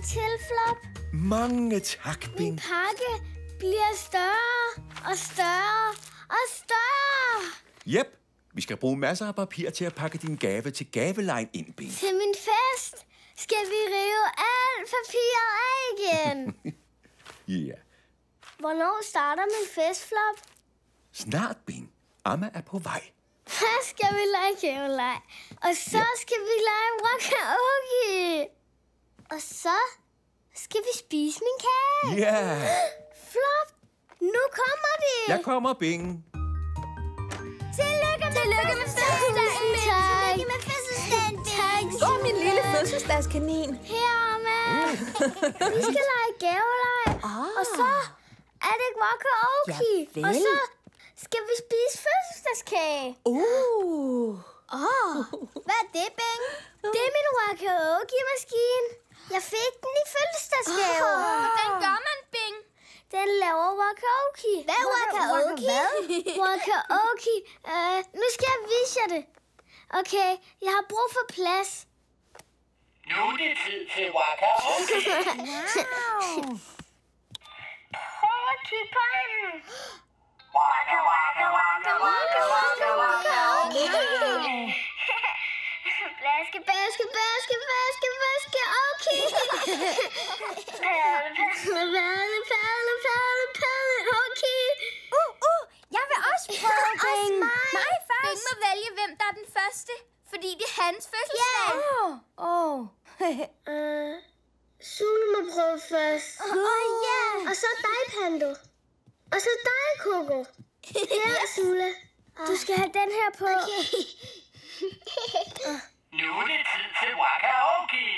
gang til, Flop. Mange tak, Min Bing. pakke bliver større og større og større. Jep, vi skal bruge masser af papir til at pakke din gave til gavelejen ind, Bing. Til min fest skal vi rive alt papiret af igen. Ja. Hvornår starter min fest, Flop? Snart, Bing. Amma er på vej. Her skal vi lege gæveleg. Og så Ja. skal vi lege karaoke. Og så skal vi spise min kage. Ja, Flop, nu kommer det. jeg kommer, Bing. Tillykke med Tillykke med fødselsdagen, Tak. Tillykke med fødselsdagen, Tak. Åh, min lille fødselsdagskanin. Her, Amma. vi skal lege gaveleg. Og så er det karaoke. Javel. Og så skal vi spise fødselsdagskage. Uh. Åh, hvad er det, Bing? Det er min karaoke-maskine. Jeg fik den i fødselsdagsgave. Hvordan gør man, Bing? Den laver karaoke. Hvad er karaoke? Hvad? karaoke. Uh, nu skal jeg vise jer det. Okay, jeg har brug for plads. Nu er det tid til Waka Prøv at kigge på hende. Waka, waka, waka, waka, waka, waka. Baske, baske, baske, baske, baske, okay. Perle, perle, perle, perle, okay. Uh, uh, jeg vil også prøve, Bing. mig. Mig først. Bing må vælge, hvem der er den første, fordi det er hans fødselsdag. Åh. Oh. Uh, Sule må prøve først. Åh, oh, ja. Og så dig, Pando. Og så dig, Coco. Her, Sule. Du skal have den her på. Okay. Nu er det tid til Waka Okay.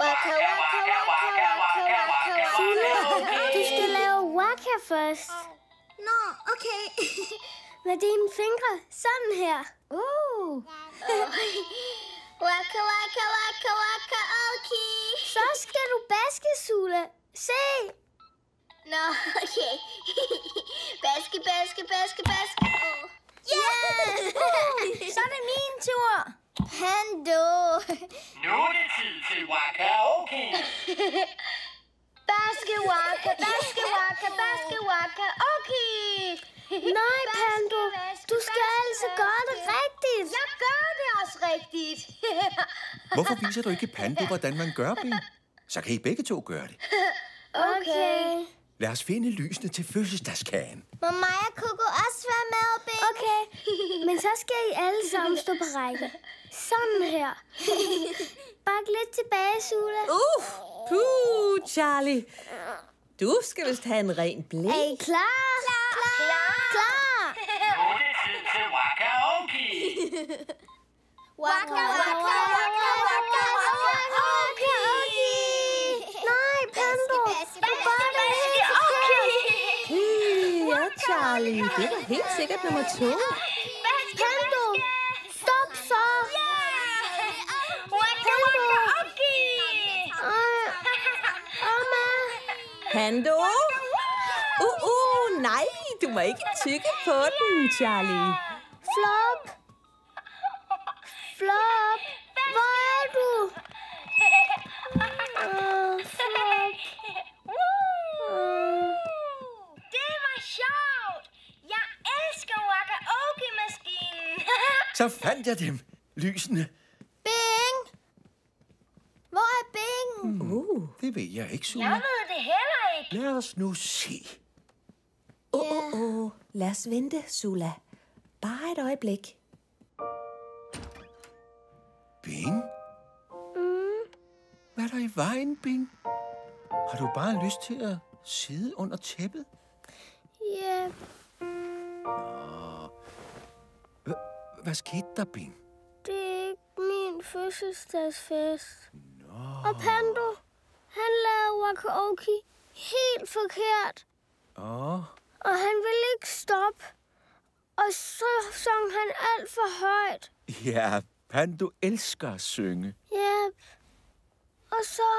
Waka, waka, waka, waka, waka, Sule, du skal lave waka først. Nå, okay. Med dine fingre. Sådan her. Uh. Waka, waka, waka, waka, okay. Så skal du baske, Sule. Se. Nå, okay. baske, baske, baske, baske. Oh. Yeah! Så er det min tur. Pando. Nu er det tid til Waka Okay. Baske, waka, baske, waka, baske, waka, okay. Nej, Pando. Du skal altså gøre det rigtigt. Jeg gør det også rigtigt. Hvorfor viser du ikke Pando, hvordan man gør, Bing? Så kan I begge to gøre det. Okay. Lad os finde lysene til fødselsdagskagen. Må mig og Coco også være med, Bing? Okay, men så skal I alle sammen stå på række. Sådan her. Bak lidt tilbage, Sula. Uh. Puh, Charlie. Du skal vist have en ren blæk. Er I klar? Klar. Klar. klar. Nu er det tid til Waka Okay. Waka, waka, waka, waka, waka, okay. Nej, Pando. Du gør det helt forkert. Uh, Charlie. Det var helt sikkert nummer to. Pando, stop så. Okay. Øh, Amma. Pando? Uh, uh, nej. Du må ikke tykke på den, Charlie. Flop. Flop. Hvor er du? Øh, Flop. Øh. Så fandt jeg dem. Lysene. Bing. Hvor er Bing? Uh. Det ved jeg ikke, Sule. Jeg ved det heller ikke. Lad os nu se. Åh, oh, oh, oh. Lad os vente, Sula. Bare et øjeblik. Bing? Hvad er der i vejen, Bing? Har du bare lyst til at sidde under tæppet? Ja, Hva- Hvad skete der, Bing? det er ikke min fødselsdagsfest. Og Pando, han lavede karaoke helt forkert. Åh, Og han ville ikke stoppe. Og så sang han alt for højt. ja, Pando elsker at synge. Yep. Og så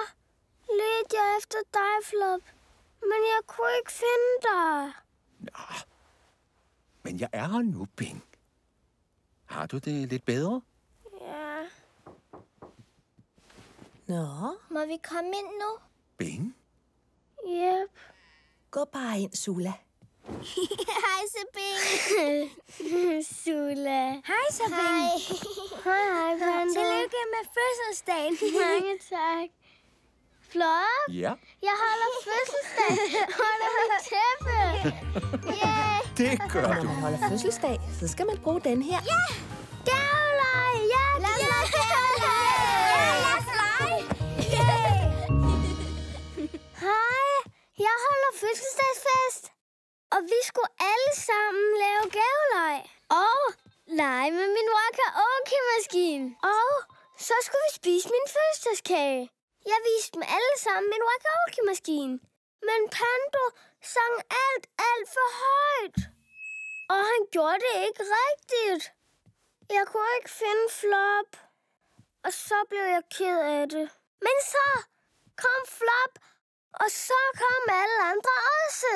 ledte jeg efter dig, Flop. Men jeg kunne ikke finde dig. Men jeg er her nu, Bing. Har du det lidt bedre? Ja. Nå, Må vi komme ind nu? Bing? Yep. gå bare ind, Sula. Hej, Sabine. Sula. Hej, Sabine. Hej. Hej, hej, Panda. Tillykke med fødselsdagen. Mange tak. Flot. Ja, Jeg holder fødselsdag. Holder mit tæppe. Yeah. det gør Når du. man holder fødselsdag, så skal man bruge den her. Gavlej. Ja, lad os lege gavlej. Ja, lad os lege. Hej. Jeg holder fødselsdagsfest. Og vi skulle alle sammen lave gavelej. Og lege med min walkie-maskine. Og så skulle vi spise min fødselsdagskage. Jeg viste dem alle sammen min walkie-maskine. Men Pando sang alt, alt for højt. Og han gjorde det ikke rigtigt. Jeg kunne ikke finde Flop. Og så blev jeg ked af det. Men så kom Flop, og så kom alle andre også.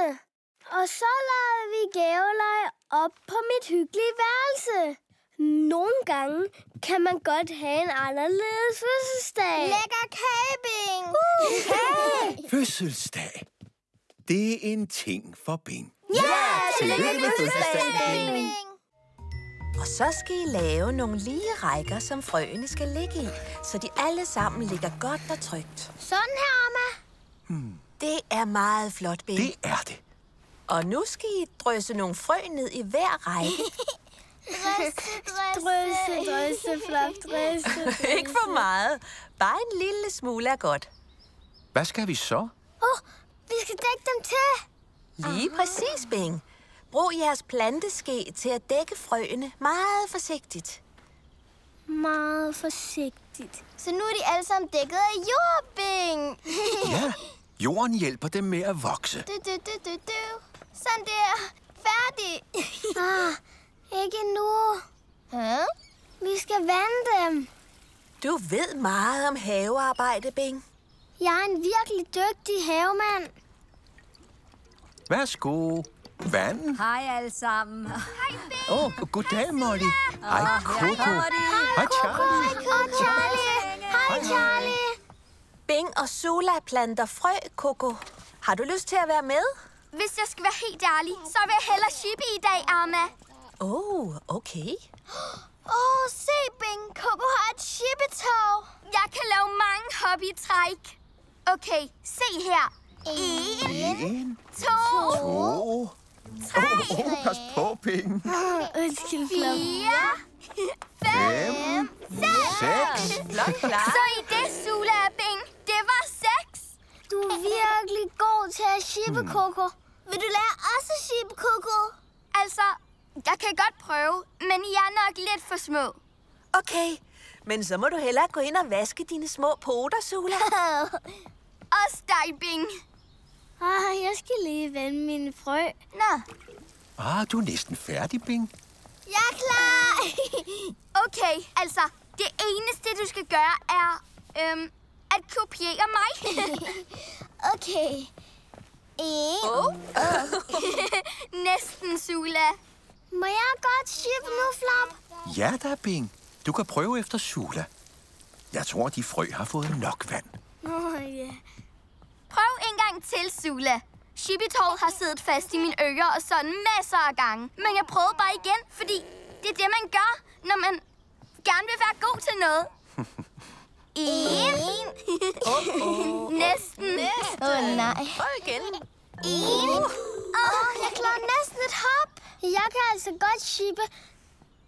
Og så lavede vi gaveleg op på mit hyggelige værelse. Nogle gange kan man godt have en anderledes fødselsdag. Lækker kabing! Uh, kage! Fødselsdag. Det er en ting for Bing. Ja, tillykke med fødselsdagen, Bing. Og så skal I lave nogle lige rækker, som frøene skal ligge i, så de alle sammen ligger godt og trygt. Sådan her, Amma. Det er meget flot, Bing. Det er det. Og nu skal I drøse nogle frø ned i hver række. Drøsse, drøsse, flop, drøsse. Ikke for meget. Bare en lille smule er godt. Hvad skal vi så? Åh, oh, vi skal dække dem til. Lige præcis, Bing. Brug jeres planteske til at dække frøene meget forsigtigt. Meget forsigtigt. Så nu er de alle sammen dækket af jordbing. Ja, jorden hjælper dem med at vokse. du, du, du, du, du. Sådan der. Færdig. ah, ikke nu. Huh? Vi skal vande dem. Du ved meget om havearbejde, Bing. Jeg er en virkelig dygtig havemand. Værsgo. Vand. Hej alle sammen. Åh, oh, goddag, Molly. Hej, Coco. Hej, Charlie. Og Charlie. Hej, Charlie. Bing og Sula planter frø, Coco. Har du lyst til at være med? Hvis jeg skal være helt ærlig, så vil jeg hellere shippe i dag, Arma. Oh, okay. Åh, oh, se, Bing. Coco har et shippetog. Jeg kan lave mange hobbytræk. Okay, se her. En, En, to, to. tre, Oh, pas på, Bing. Undskyld, Flop. fire, Fem, seks. Klar. Så i det, Sula og Bing, det var seks. Du er virkelig god til at shippe, Coco. Vil du lære os at shippe, Coco? Altså, jeg kan godt prøve, men I er nok lidt for små. Okay, men så må du hellere gå ind og vaske dine små poter, Sula. Også dig, Bing. ah, jeg skal lige vende mine frø. Nå, Ah, du er næsten færdig, Bing. Jeg er klar. okay, altså, det eneste, du skal gøre, er øhm, at kopiere mig. okay. En. Oh. Næsten, Sula. Må jeg godt shippe nu, Flop? Ja da, Bing. Du kan prøve efter Sula. Jeg tror, de frø har fået nok vand. Åh, oh, ja. Prøv en gang til, Sula. Shippitåret har siddet fast i mine ører og sådan masser af gange. Men jeg prøvede bare igen, fordi det er det, man gør, når man gerne vil være god til noget. En. Næsten. Åh, oh, nej. Prøv igen. En. Åh, oh, jeg klarer næsten et hop. Jeg kan altså godt shippe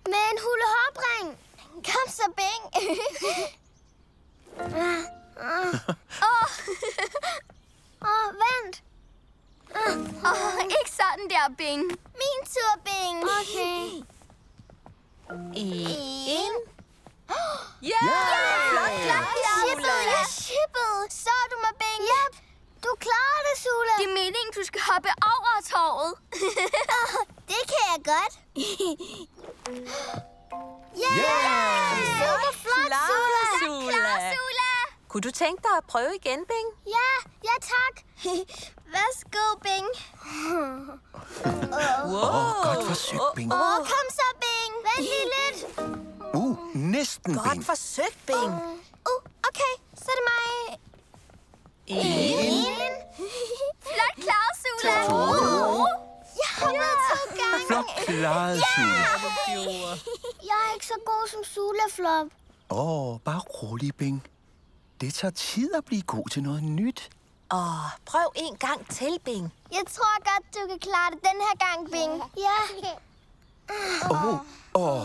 med en hule hopring. Kom så, Bing. Åh, Åh, oh, vent. oh, ikke sådan der, Bing. Min tur, Bing. Okay. En. Ja! Flot, Jeg shippede, jeg shippede. Så du med, Bing. Yep. Du klarer det, Sula. Det er meningen, du skal hoppe over tåret. Det kan jeg godt. yeah! Yeah! Super flot, Klar, Sula. Sula. Sula! Kunne du tænke dig at prøve igen, Bing? Ja, ja tak. Værsgo, Bing. Wow. Åh, godt forsøgt, Bing. Åh, oh, kom så, Bing. Vent lige lidt. Uh, næsten, Godt Bing. forsøgt, Bing. Uh, så god som Sulaflop. Åh, oh, bare rolig, Bing. Det tager tid at blive god til noget nyt. Åh, prøv en gang til, Bing. Jeg tror godt, du kan klare det den her gang, Bing. Ja. Åh, oh, oh.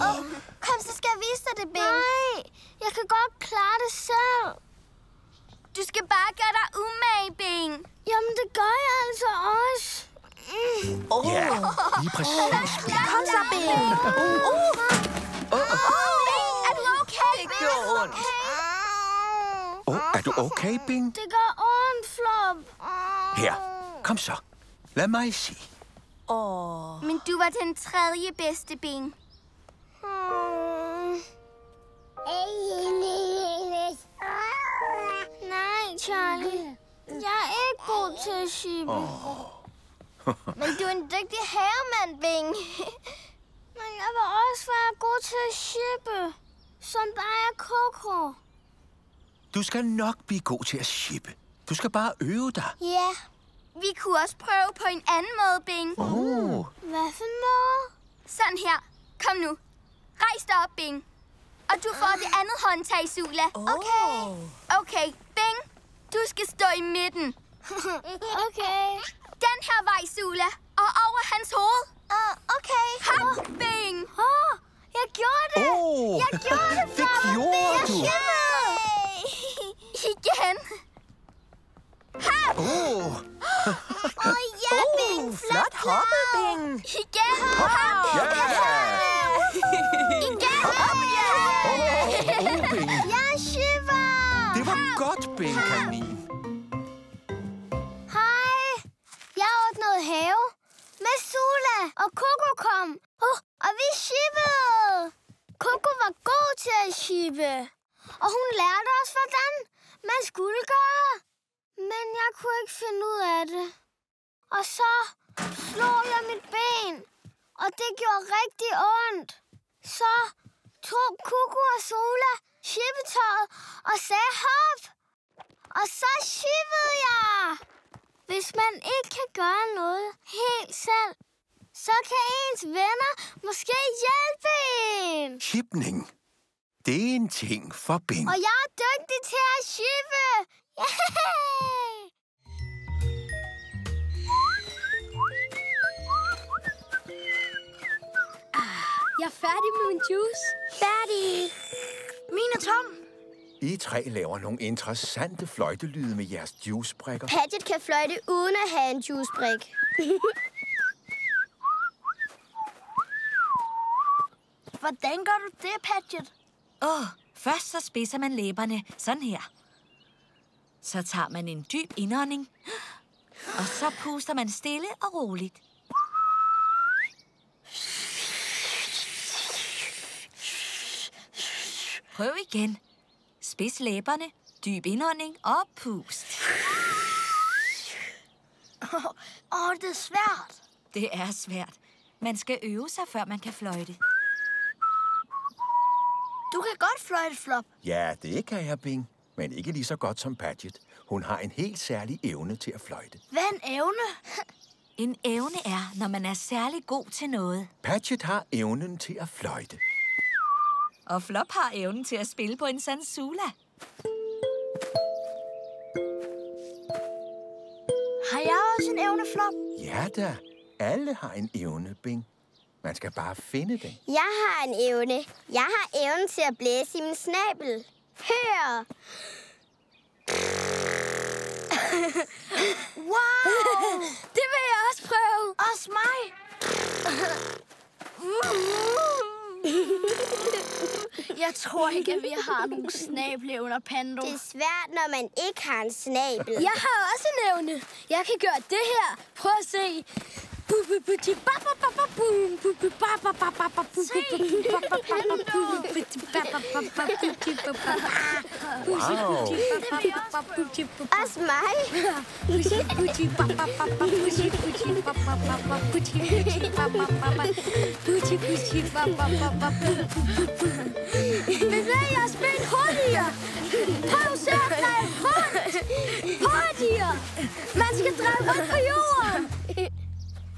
Kom, så skal jeg vise dig det, Bing. Nej, jeg kan godt klare det selv. Du skal bare gøre dig umage, Bing. Jamen, det gør jeg altså også. Mm. Åh, Ja, lige præcis, kom så, Bing. Bing, gjorde ondt. Åh, oh, er du okay, Bing? Det gør ondt, Flop. Her, kom så. Lad mig se. Åh, Men du var den tredje bedste, Bing. Nej, Charlie. Jeg er ikke god til at shippe. Men du er en dygtig havemand, Bing. Men jeg vil også være god til at shippe. Som dig og Coco. Du skal nok blive god til at shippe. Du skal bare øve dig. Ja. Vi kunne også prøve på en anden måde, Bing. Oh, Hvad for noget? Sådan her. Kom nu. Rejs dig op, Bing. Og du får det andet håndtag, Sula. okay. Okay, Bing. Du skal stå i midten. Okay. Den her vej, Sula. Og over hans hoved. Uh, okay. Hop, Bing. Åh, jeg gjorde det. oh. Jeg gjorde det, det Flop. gjorde Jeg du. shippede. Igen. Hop. Åh, Åh, ja, Bing. Uh, flot hoppet, Bing. Igen. Hop. ja! Igen. Hop. Åh, oh, Bing. Jeg shipper. Det var godt, Bing, kanin. Hej. Jeg ordnede have med Sula, og Coco og vi shippede. Coco var god til at shippe. Og hun lærte os, hvordan man skulle gøre. Men jeg kunne ikke finde ud af det. Og så slog jeg mit ben, og det gjorde rigtig ondt. Så tog Kuku og Sola shippetøjet og sagde hop. Og så shippede jeg. Hvis man ikke kan gøre noget helt selv, så kan ens venner måske hjælpe en. Shipning. Det er en ting for Bing. Og jeg er dygtig til at shippe. Yay! Jeg er færdig med min juice. Færdig. Min er tom. I tre laver nogle interessante fløjtelyde med jeres juicebrikker. Padget kan fløjte uden at have en juicebrik. Hvordan gør du det, Padget? Åh, først så spidser man læberne sådan her. Så tager man en dyb indånding, og så puster man stille og roligt. Prøv igen. Spids læberne, dyb indånding og pust. Åh, oh, det er svært. Det er svært. Man skal øve sig, før man kan fløjte. Du kan godt fløjte, Flop. Ja, det kan jeg, Bing. Men ikke lige så godt som Padget. Hun har en helt særlig evne til at fløjte. Hvad en evne? En evne er, når man er særlig god til noget. Padget har evnen til at fløjte. Og Flop har evnen til at spille på en sansula. Har jeg også en evne, Flop? Ja da, alle har en evne, Bing. Man skal bare finde den. Jeg har en evne. Jeg har evnen til at blæse i min snabel. Hør! Wow! Det vil jeg også prøve. Også mig. Jeg tror ikke, at vi har nogen snableevner, Pando. Det er svært, når man ikke har en snabel. Jeg har også en evne. Jeg kan gøre det her. Prøv at se. Wow. Også mig. Bevæg jeres ben hurtigere. Prøv så at dreje rundt! Hurtigere! Man skal dreje rundt på jorden!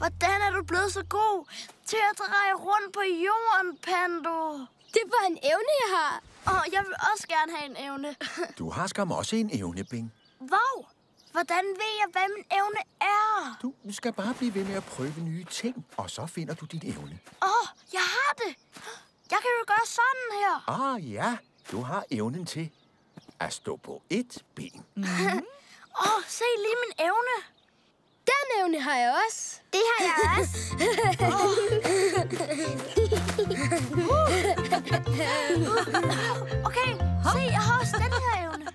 Hvordan er du blevet så god til at dreje rundt på jorden, Pando? Det er bare en evne, jeg har. Og jeg vil også gerne have en evne. Du har skam også en evne, Bing. Wow! Hvordan ved jeg, hvad min evne er? Du skal bare blive ved med at prøve nye ting, og så finder du din evne. Åh, oh, jeg har det! Jeg kan jo gøre sådan her. Ah ja, du har evnen til at stå på et ben. Åh, oh, se lige min evne. Den evne har jeg også. Det har jeg også. Okay, se, jeg har også den her evne.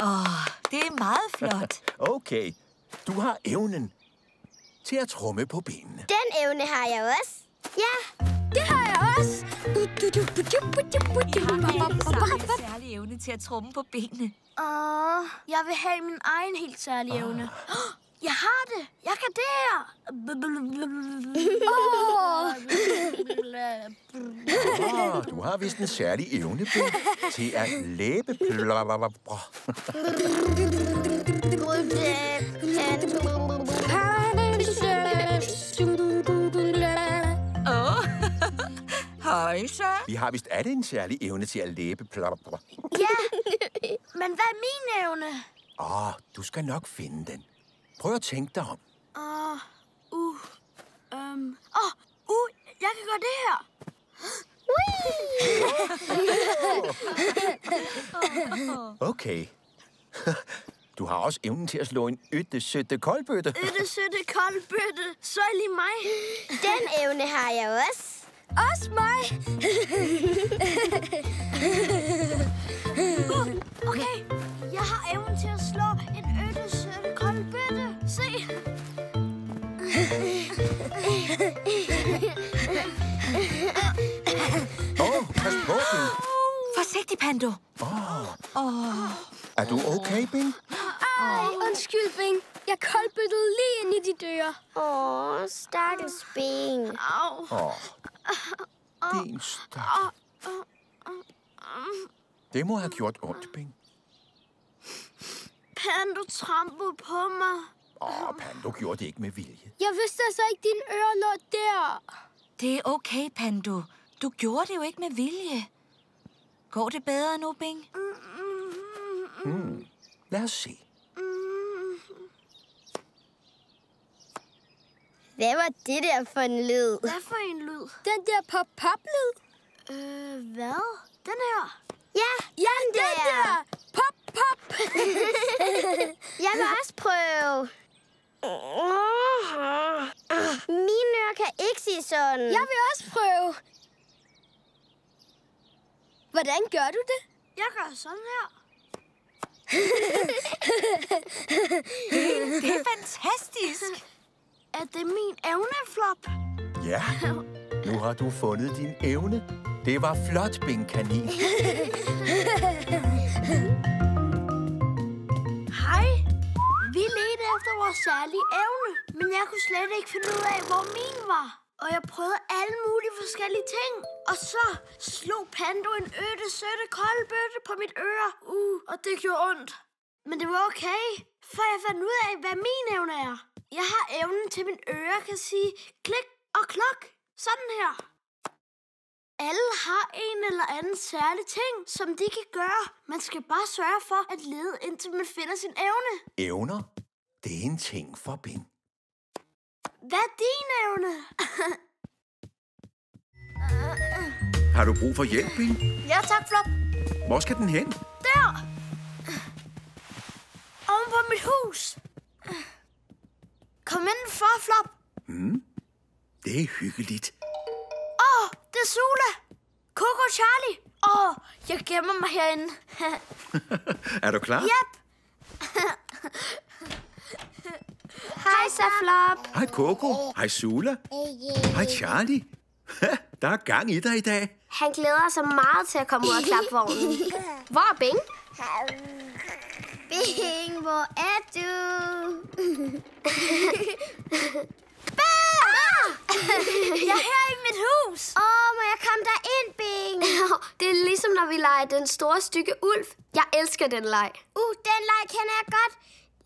Åh, oh, det er meget flot. Okay, du har evnen til at trumme på benene. Den evne har jeg også. Ja, Det har jeg også. Jeg har en særlig evne til at trumme på benene. Åh, jeg vil have min egen helt særlige evne. Oh, jeg har det. Jeg kan det her. Ah, du har vist en særlig evne, Bing, til at læbe. Åh, Hej så. Vi har vist alle en særlig evne til at læbe. Ja, men hvad er min evne? Åh, du skal nok finde den. Prøv at tænke dig om. Åh, uh, øhm, åh, uh, jeg kan gøre det her. Okay. Du har også evnen til at slå en ytte, søtte koldbøtte. Øtte, søtte, kold bøtte. Så er lige mig. den evne har jeg også. Også mig. Okay, jeg har evnen til at slå en øtte, søtte, kold bøtte. Se. Åh, oh, pas på, Bing. Forsigtig, Pando. Er du okay, Bing? Ej, undskyld, Bing. Jeg koldbøttede lige ind i de døre. Åh, stakkels Bing. Au. Åh, din stak. Det må have gjort ondt, Bing. Pando trampede på mig. Åh, Pando gjorde det ikke med vilje. Jeg vidste altså ikke, dine ører lå der. Det er okay, Pando. Du gjorde det jo ikke med vilje. Går det bedre nu, Bing? Lad os se. Hvad var det der for en lyd? Hvad for en lyd? Den der pop-pop-lyd. Øh, hvad? Den her. Ja, Ja, den der. Pop, pop. jeg vil også prøve. Mine ører kan ikke sige sådan. Jeg vil også prøve. Hvordan gør du det? Jeg gør sådan her. Det er fantastisk. Er det min evneflop? Ja, nu har du fundet din evne. Det var flot, Bing Kanin. Hej. Vi ledte efter vores særlige evne, men jeg kunne slet ikke finde ud af, hvor min var. Og jeg prøvede alle mulige forskellige ting. Og så slog Pando en øtte, søtte, kold bøtte på mit øre. Uh, og det gjorde ondt. Men det var okay, for jeg fandt ud af, hvad min evne er. Jeg har evnen til, at min øre kan sige klik og klok. Sådan her. Alle har en eller anden særlig ting, som de kan gøre. Man skal bare sørge for at lede, indtil man finder sin evne. Evner, det er en ting for Bing. Hvad er din evne? Har du brug for hjælp, Bing? Ja, tak, Flop. Hvor skal den hen? Der! Oven på mit hus. Kom indenfor, Flop. Det er hyggeligt. Åh, oh, det er Sula. Coco Charlie. Åh, oh, jeg gemmer mig herinde. Er du klar? Yep. Hej, så Flop. Hej Coco. Hej Sula. Hej Charlie. Der er gang i dig i dag. Han glæder sig meget til at komme ud af klapvognen. Hvor er Bing? Bing, hvor er du? Bing! Jeg er her i mit hus. Åh, oh, må jeg komme der ind, Bing? Det er ligesom, når vi leger den store stykke ulv. Jeg elsker den leg. Uh, den leg kender jeg godt.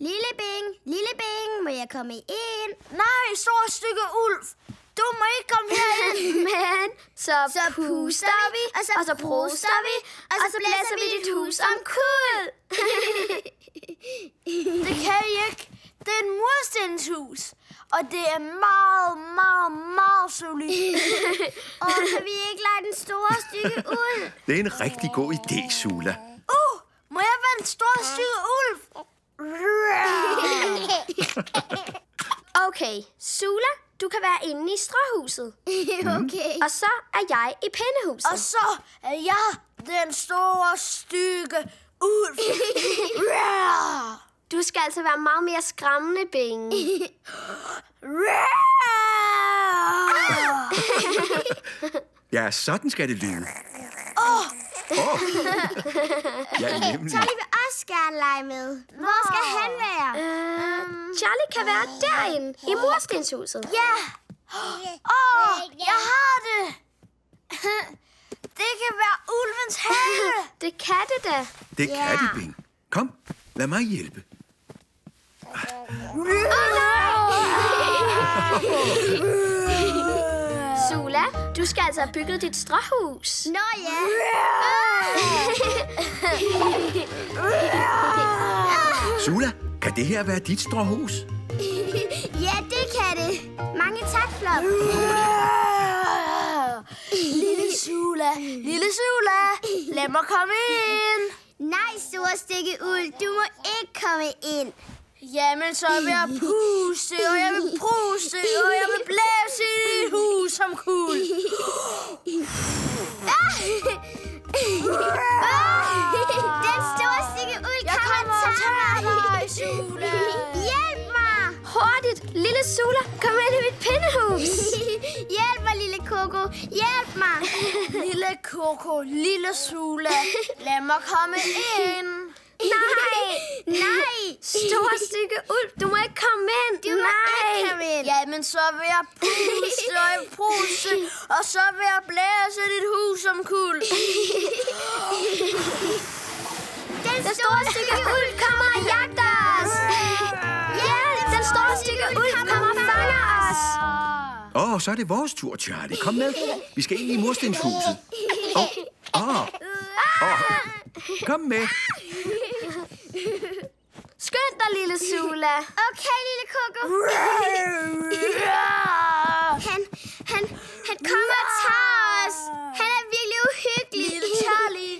Lille Bing, lille Bing, må jeg komme ind? Nej, stor stykke ulv. Du må ikke komme herind. Men så, Så puster vi, og så, og så proster vi, og så blæser vi dit hus om kul. Det kan I ikke. Det er et murstenshus. Og det er meget, meget, meget solidt. Og kan vi ikke lege den store stykke ulv? Det er en rigtig god idé, Sula. Uh, må jeg være en stor stykke ulv? Okay, Sula, du kan være inde i stråhuset. okay. Og så er jeg i pindehuset. Og så er jeg den store stykke ulv. Du skal altså være meget mere skræmmende, Bing. Ja, sådan skal det lyde. Åh! Oh. Ja, nemlig. Charlie vil også gerne lege med. Hvor skal han være? Uh, Charlie kan være derinde, i murstenshuset. Ja. Åh, oh, jeg har det. Det kan være ulvens have. Det kan det da. Det kan det, Bing. Kom, lad mig hjælpe. Sula, du skal altså have bygget dit stråhus. Nå ja. Sula, kan det her være dit stråhus? ja, det kan det. Mange tak, Flop. Lille Sula, lille Sula, lad mig komme ind. Nej, store stikke uld. Du må ikke komme ind. Jamen, så vil jeg puste, og jeg vil puste, og jeg vil blæse i dit hus som kul. Den store stikke uld Jeg tager dig, mig. Sula. Hjælp mig. Hurtigt, lille Sula, kom ind i mit pindehus. Hjælp mig, lille Coco. Hjælp mig. Lille Coco, lille Sula, lad mig komme ind. Nej. Nej. Store stykke ulv, du må ikke komme ind. Du må Nej. ikke komme ind. Jamen, så vil jeg puste, og jeg vil puste, og så vil jeg blæse dit hus som kul. Den Den store stykke ulv kommer og jagter os. Ja, den store stykke ulv kommer og fanger os. Åh, oh, så er det vores tur, Charlie. Kom med. Vi skal ind i murstenshuset. Åh, oh. oh. oh. Kom med. Skynd dig, lille Sula. Okay, lille Coco. Han, han, han kommer og tager os. Han er virkelig uhyggelig. Lille Charlie,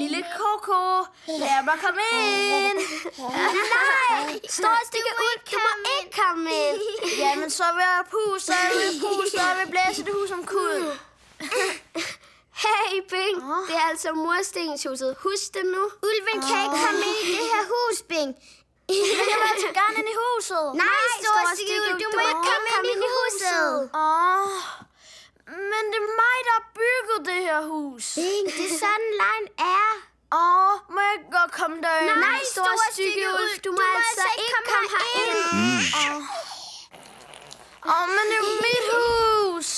lille Coco, lad mig komme ind. Nej, store stykke ulv, du må ikke komme ind. Jamen, så vil jeg puste, jeg vil puste, og jeg vil blæse dit hus som kul. Hey, Bing. Det er altså murstenshuset. Husk det nu. Ulven kan ikke komme ind i det her hus, Bing. Men jeg vil altså gerne ind i huset. Nej, store stikke ulv, du må ikke komme ind i huset. Åh, men det er mig, der har bygget det her hus. Bing, det er sådan, lejen er. Åh, må jeg ikke godt komme derind? Nej, store stykke ulv, du må altså ikke komme herind. Åh, men det er mit hus.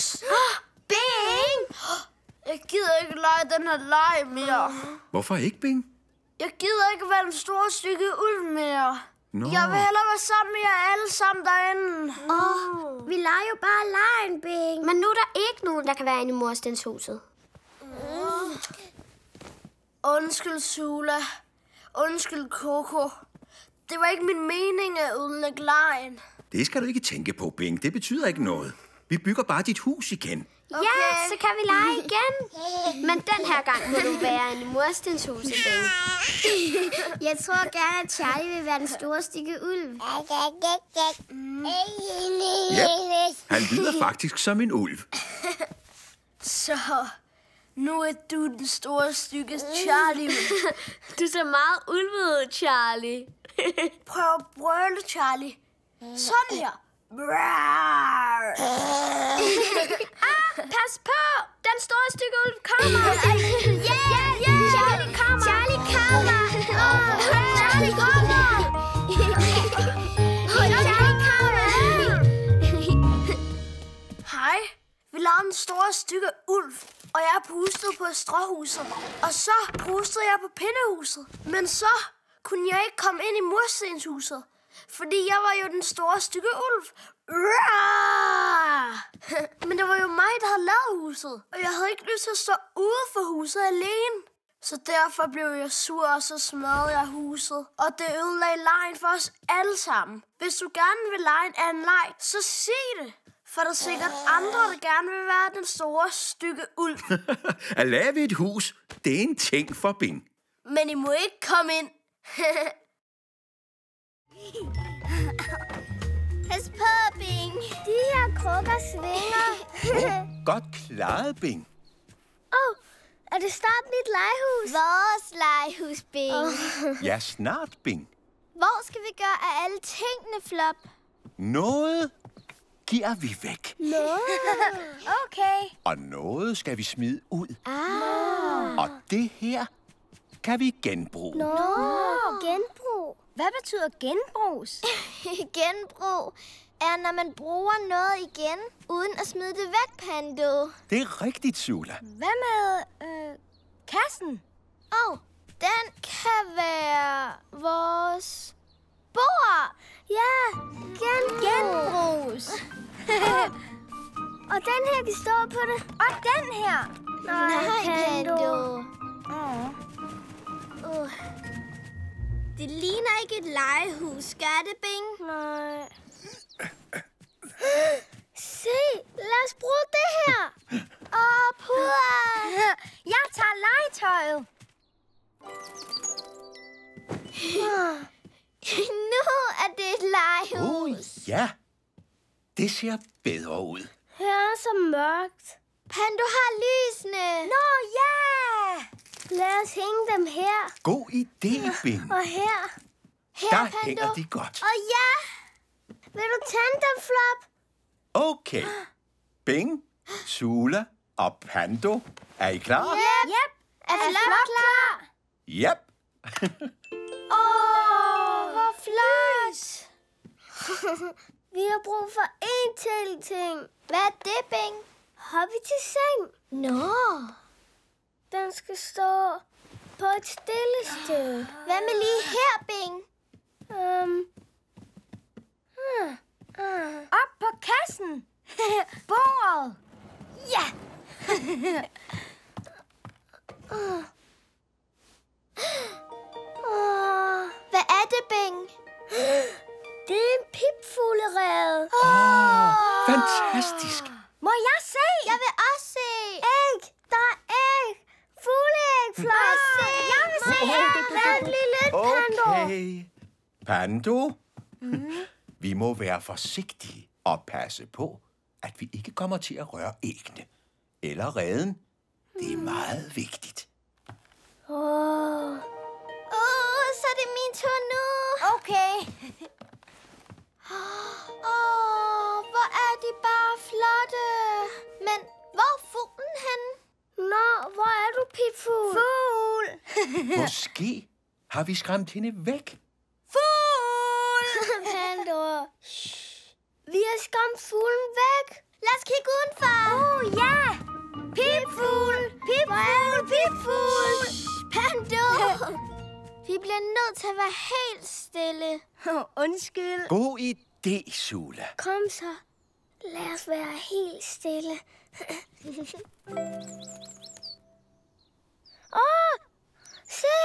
Bing! Jeg gider ikke lege den her leg mere. Hvorfor ikke, Bing? Jeg gider ikke være den store stykke ulv mere. Nå. Jeg vil hellere være sammen med jer alle sammen derinde. Åh, vi leger jo bare lejen, Bing. Men nu er der ikke nogen, der kan være inde i murstenshuset. Undskyld, Sula. Undskyld, Coco. Det var ikke min mening at ødelægge lejen. Det skal du ikke tænke på, Bing. Det betyder ikke noget. Vi bygger bare dit hus igen. Okay. Ja, så kan vi lege igen. Men den her gang må du være inde i murstenshuset, Bing. Jeg tror gerne, at Charlie vil være den store stikke ulv. Ja, han lyder faktisk som en ulv. Så nu er du den store stykke Charlie. Du ser meget ulvet ud, Charlie. Prøv at brøle, Charlie. Sådan her. Ah, pas på! Den store stykke ulv kommer! Ja, ja, ja! Charlie kommer! Charlie kommer! Åh, Charlie kommer! Charlie kommer! Hej, stykke ulv, og jeg pustede på stråhuset. Og så pustede jeg på pindehuset. Men så kunne jeg ikke komme ind i murstenshuset, fordi jeg var jo den store stykke ulv. Men det var jo mig, der havde lavet huset, og jeg havde ikke lyst til at stå ude for huset alene. Så derfor blev jeg sur, og så smadrede jeg huset. Og det ødelagde lejen for os alle sammen. Hvis du gerne vil lege en anden leg, så sig det. For der er sikkert andre, der gerne vil være den store stykke ulv. At lave et hus, det er en ting for Bing. Men I må ikke komme ind. Pas på, Bing. De her krukker svinger. Godt klaret, Bing. Åh, oh, er det snart mit legehus? Vores legehus, Bing. Oh. Ja, snart, Bing. Hvor skal vi gøre af alle tingene, Flop? Noget giver vi væk, Nå. okay. og noget skal vi smide ud. Ah. Og det her kan vi genbruge. Nå, genbrug. Hvad betyder genbrugs? genbrug er, når man bruger noget igen, uden at smide det væk, Pando. Det er rigtigt, Sula. Hvad med øh, kassen? Åh, oh, den kan være vores bord. Ja, genbrug. genbrugs. og den her kan stå på det. Og den her. Nej, Nej Pando. Oh. Uh. Det ligner ikke et legehus, gør det, Bing? Nej. Se, lad os bruge det her. Åh, puder. Jeg tager legetøjet. nu er det et legehus. Oh, ja. Det ser bedre ud. Her er så mørkt. Pan, du har lysene. Nå, ja! Lad os hænge dem her. God idé, Bing. Og her. Her, Der Pando. hænger de godt. Og ja! Vil du tænde dem, Flop? Okay. Bing, Sula og Pando. Er I klar? Yep. yep. Er, er Flop klar? Yep. Åh, oh, hvor flot! Vi har brug for én til ting. Hvad er det, Bing? Hobby til seng. Nå. Den skal stå på et stille sted. Hvad med lige her, Bing? Um. Uh, uh. Op på kassen. Bordet. Ja. uh. Åh, Hvad er det, Bing? Det er en pipfuglerede. Åh, fantastisk. Må jeg se? Jeg vil også se. Æg. Der er Flot. Jeg vil se. Vent lige lidt, Pando. Okay. Pando, vi må være forsigtige og passe på, at vi ikke kommer til at røre æggene. Eller redden. Det er meget vigtigt. Åh, oh, så er det min tur nu. Okay. Nå, hvor er du, pipfugl? Fugl! Måske har vi skræmt hende væk. Fugl! Pandor. Vi har skræmt fuglen væk. Lad os kigge udenfor. Oh, ja. Pipfugl! Pipfugl! Pipfugl! Pandor! Vi bliver nødt til at være helt stille. Undskyld. God idé, Sula. Kom så. Lad os være helt stille. Åh, oh, se!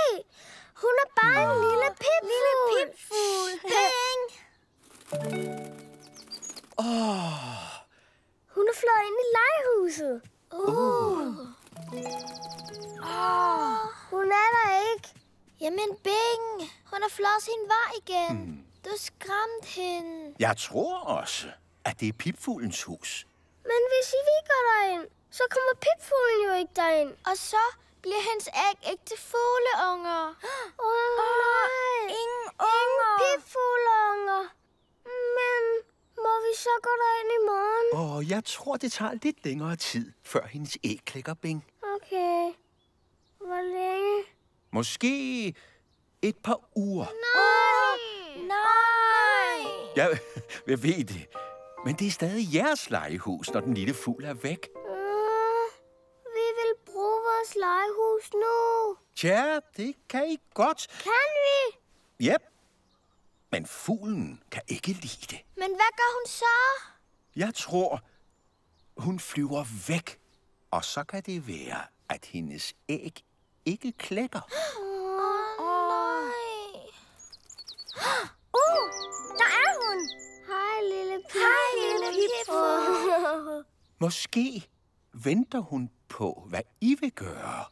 Hun er bare en lille pipfugl. Lille pipfugl. Ping! Åh, Hun er fløjet ind i legehuset. Uh. Oh. Hun er der ikke. Jamen, Bing, hun har flået sin vej igen. Hmm. Du skræmte hende. jeg tror også, at det er pipfuglens hus. Men hvis I ikke går derind, så kommer pipfuglen jo ikke derind. Og så bliver hendes æg ikke til fugleunger. Åh, oh, nej. Ingen unger. Ingen pipfugleunger. Men må vi så gå derind i morgen? Og jeg tror, det tager lidt længere tid, før hendes æg klækker, Bing. Okay. Hvor længe? Måske et par uger. Nej! Nej! Jeg, jeg ved det. Men det er stadig jeres legehus, når den lille fugl er væk. Mm. vores legehus nu? Tja, det kan I godt. Kan vi? Yep. Men fuglen kan ikke lide det. Men hvad gør hun så? Jeg tror, hun flyver væk. Og så kan det være, at hendes æg ikke klækker. Pip. Måske venter hun på, hvad I vil gøre.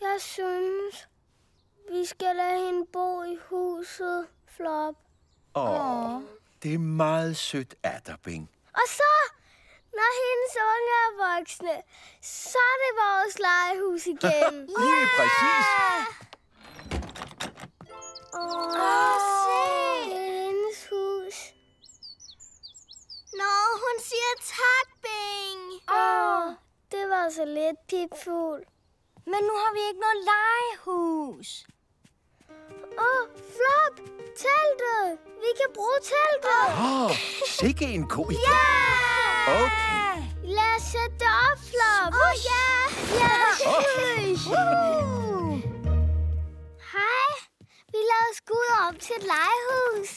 Jeg synes, vi skal lade hende bo i huset, Flop. Åh, det er meget sødt af dig, Bing. Og så, når hendes unge er voksne, så er det vores legehus igen. Lige præcis. Åh, oh, se. Det er hendes hus. Nå, hun siger tak, Bing. Åh, oh, det var så lidt pipfugl. Men nu har vi ikke noget legehus. Åh, oh, Flop, teltet. Vi kan bruge teltet. Åh, oh, sikke en god idé. Ja! Okay. Lad os sætte det op, Flop. Åh, oh, ja. Ja. Hej. Vi lavede skud op til et legehus.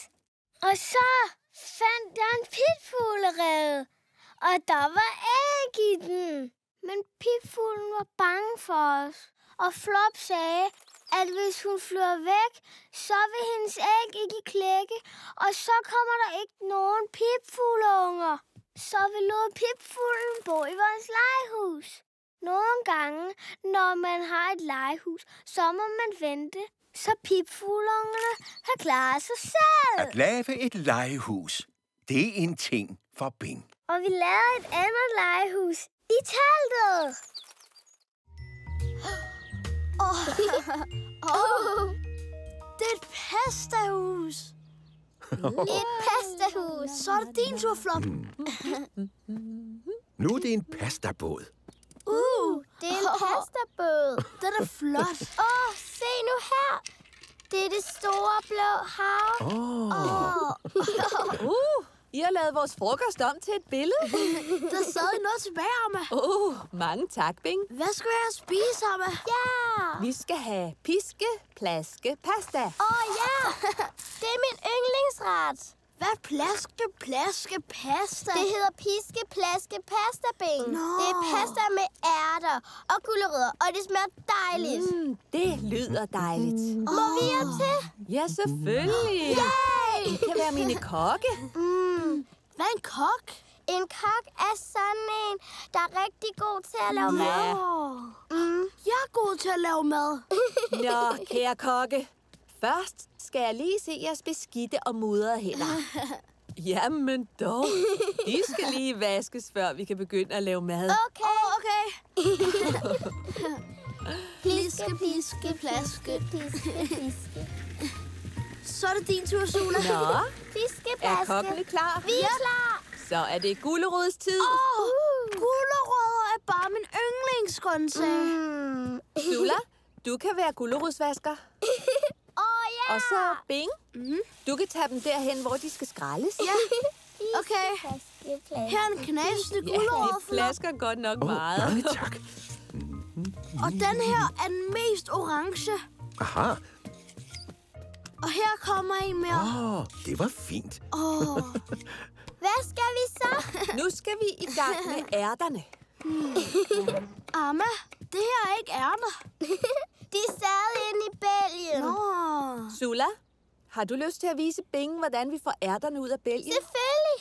Og så fandt jeg en pitfuglerede. Og der var æg i den. Men pitfuglen var bange for os. Og Flop sagde, at hvis hun flyver væk, så vil hendes æg ikke klække. Og så kommer der ikke nogen pipfugleunger. Så vi lod pipfuglen bo i vores legehus. Nogle gange, når man har et legehus, så må man vente, så pipfuglungerne kan klare sig selv. At lave et legehus, det er en ting for Bing. Og vi lavede et andet legehus i teltet. Det er et pastahus. Et pastahus. Så er det din tur, Flop. Nu er det en pastabåd. Det er en pastabåd. Den er flot. Åh, oh, se nu her. Det er det store blå hav. Åh, oh. Uh, I har lavet vores frokost om til et billede. Der er stadig noget tilbage, Amma. Uh, mange tak, Bing. Hvad skal jeg spise, Amma? Ja. Vi skal have piske, plaske, pasta. Åh, oh, ja. Det er min yndlingsret. Hvad plaske, plaske, pasta? Det hedder piske, plaske, pasta, Bing. Nå. Det er pasta med ærter og gulerødder, og det smager dejligt. Mm. Mm, det lyder dejligt. Må vi hjælpe til? Ja, selvfølgelig. I kan være mine kokke. Mm. Hvad er en kok? En kok er sådan en, der er rigtig god til at lave mad. Åh, Mm. jeg er god til at lave mad. Nå, kære kokke. Først skal jeg lige se jeres beskidte og mudrede hænder. Jamen dog. De skal lige vaskes, før vi kan begynde at lave mad. Okay. Oh, okay. Piske, piske, plaske. Piske, piske. Så er det din tur, Sula. Nå, Piske, er plaske. kokkene klar? Vi er klar. Så er det gulerodstid. Åh, gulerødder er bare min yndlingsgrøntsag. Mm. Sula, du kan være gulerodsvasker. Oh, ja. Og så Bing, du kan tage dem derhen, hvor de skal skraldes. Ja, okay. Her er en knasende Ja, gulerod, de flasker godt nok oh, meget. mange tak. og den her er den mest orange. Aha, Og her kommer en mere. åh, oh, det var fint. Åh, Hvad skal vi så? Nu skal vi i gang med ærterne. Amma, det her er ikke ærner. har du lyst til at vise Bing, hvordan vi får ærterne ud af bælgen? Selvfølgelig.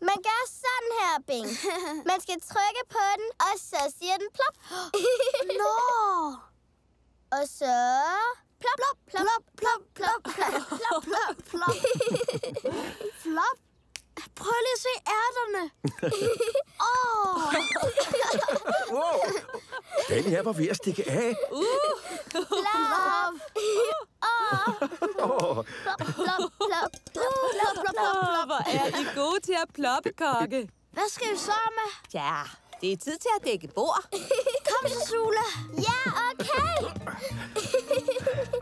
Man gør sådan her, Bing. Man skal trykke på den, og så siger den plop. Nå. Og så... Plop, plop, plop, plop, plop, plop, plop, plop, plop. Flop. Prøv lige at se ærterne. Åh, Wow. Den her var ved at stikke af. Plop. Oh, Plop, plop, plop, plop, plop, plop, plop. Åh, hvor er I gode til at ploppe, kokke. hvad skal vi så med? Ja, det er tid til at dække bord. Kom så, Sula. Ja, okay.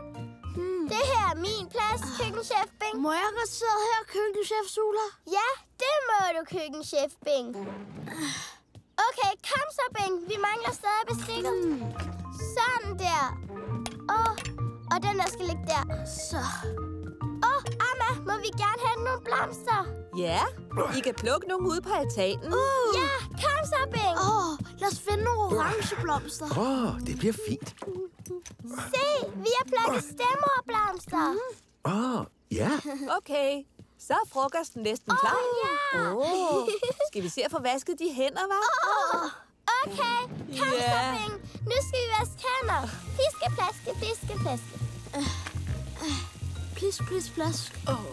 Det her er min plads, køkkenchef Bing. Må jeg godt sidde her, køkkenchef Sula? Ja, det må du, køkkenchef Bing. Okay, kom så, Bing. Vi mangler stadig bestikket. Sådan der. Åh, og den der skal ligge der. Så. Må vi gerne have nogle blomster? Ja, I kan plukke nogle ude på altanen. Uh. Ja, kom så, Bing. Åh, oh, lad os finde nogle orange blomster. Åh, oh, det bliver fint. Se, vi har plukket stemmerblomster. Åh, oh, ja. Okay, så er frokosten næsten klar. ja. Oh, skal vi se at få vasket de hænder, hva'? Okay, kom så, Ja. Bing. Nu skal vi vaske hænder. Piske, plaske, piske, plaske. Plis, plis, plask. Åh.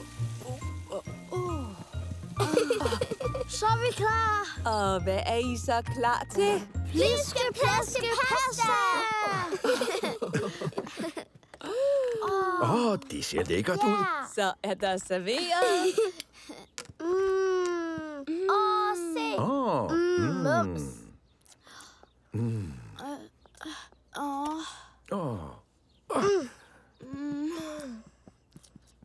Så er vi klar. Og hvad er I så klar til? Piske, plaske, pasta. Åh, oh, det ser lækkert ud. Ja. Så er der serveret. Mm. Åh, se. Åh, oh, Mums. Åh, oh.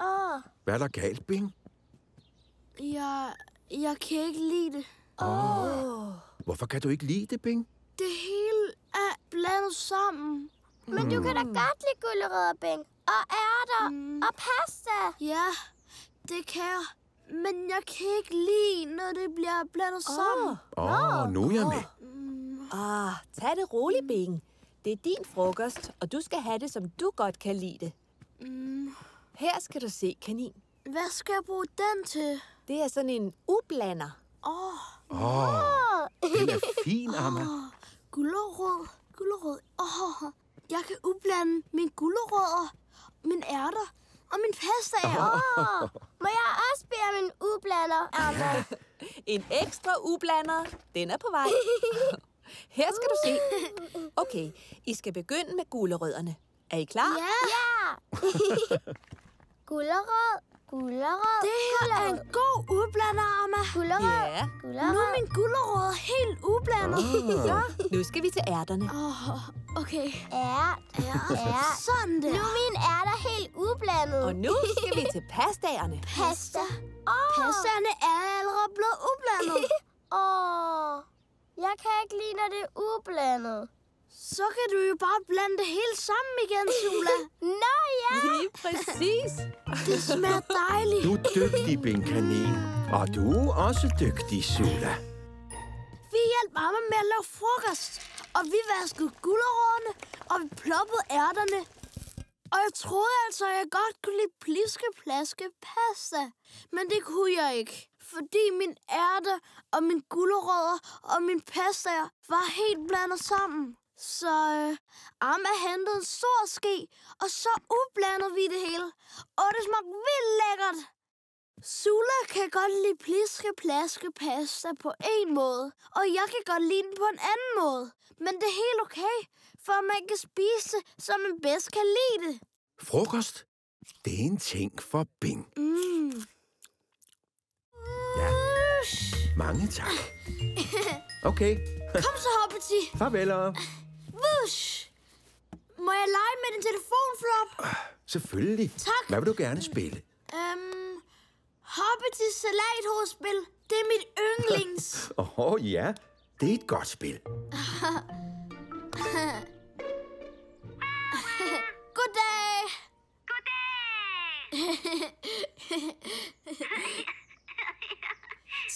Åh, Hvad er der galt, Bing? jeg, jeg kan ikke lide det. Hvorfor kan du ikke lide det, Bing? Det hele er blandet sammen. men du kan da godt lide gulerødder, Bing. Og ærter. Og pasta. Ja, det kan jeg. Men jeg kan ikke lide, når det bliver blandet sammen. Åh, oh, nu er jeg med. Ah, tag det roligt, Bing. Det er din frokost, og du skal have det, som du godt kan lide det. Her skal du se, kanin. Hvad skal jeg bruge den til? Det er sådan en ublander. Åh, Åh, oh, den er fin, Amma. gulerod. Gulerod. Åh, jeg kan ublande min gulerødder, min ærter og min pasta. Åh, må jeg også bede om en ublander, Amma? En ekstra ublander. Den er på vej. Her skal du se. Okay, I skal begynde med gulerødderne. Er I klar? Ja, Ja. Gulerød, gulerød, det her er en god udblander, Amma. gulerød, Ja. Nu gulerød. er min gulerod helt ublandet. Oh. Nu skal vi til ærterne. Åh, okay. Ært, ært. Sådan Nu der. er mine ærter helt ublandet. Og nu skal vi til pastaerne. Pasta. Åh, Pastaerne er allerede blevet ublandet. Åh, jeg kan ikke lide, når det er ublandet. Så kan du jo bare blande det hele sammen igen, Sula. Nå ja. Lige præcis. Det smager dejligt. Du er dygtig, Bing Kanin. Og du er også dygtig, Sula. Vi hjalp mamma med at lave frokost. Og vi vaskede gulerødderne, og vi ploppede ærterne. Og jeg troede altså, at jeg godt kunne lide pliske, plaske, pasta. Men det kunne jeg ikke. Fordi min ærter og min gulerødder og min pasta var helt blandet sammen. Så øh, Amma hentede en stor ske, og så ublandede vi det hele. Og det smagte vildt lækkert. Sula kan godt lide pliske, plaske, pasta på en måde, og jeg kan godt lide den på en anden måde. Men det er helt okay, for man kan spise det, som man bedst kan lide det. Frokost, det er en ting for Bing. Mm. Ja, mange tak. Okay, Kom så, Hoppity. farveler. Wush. Må jeg lege med din telefon, Flop? Selvfølgelig. Tak. Hvad vil du gerne spille? Øhm, Hoppity salathovedspil. Det er mit yndlings. Åh oh, ja, det er et godt spil. Goddag.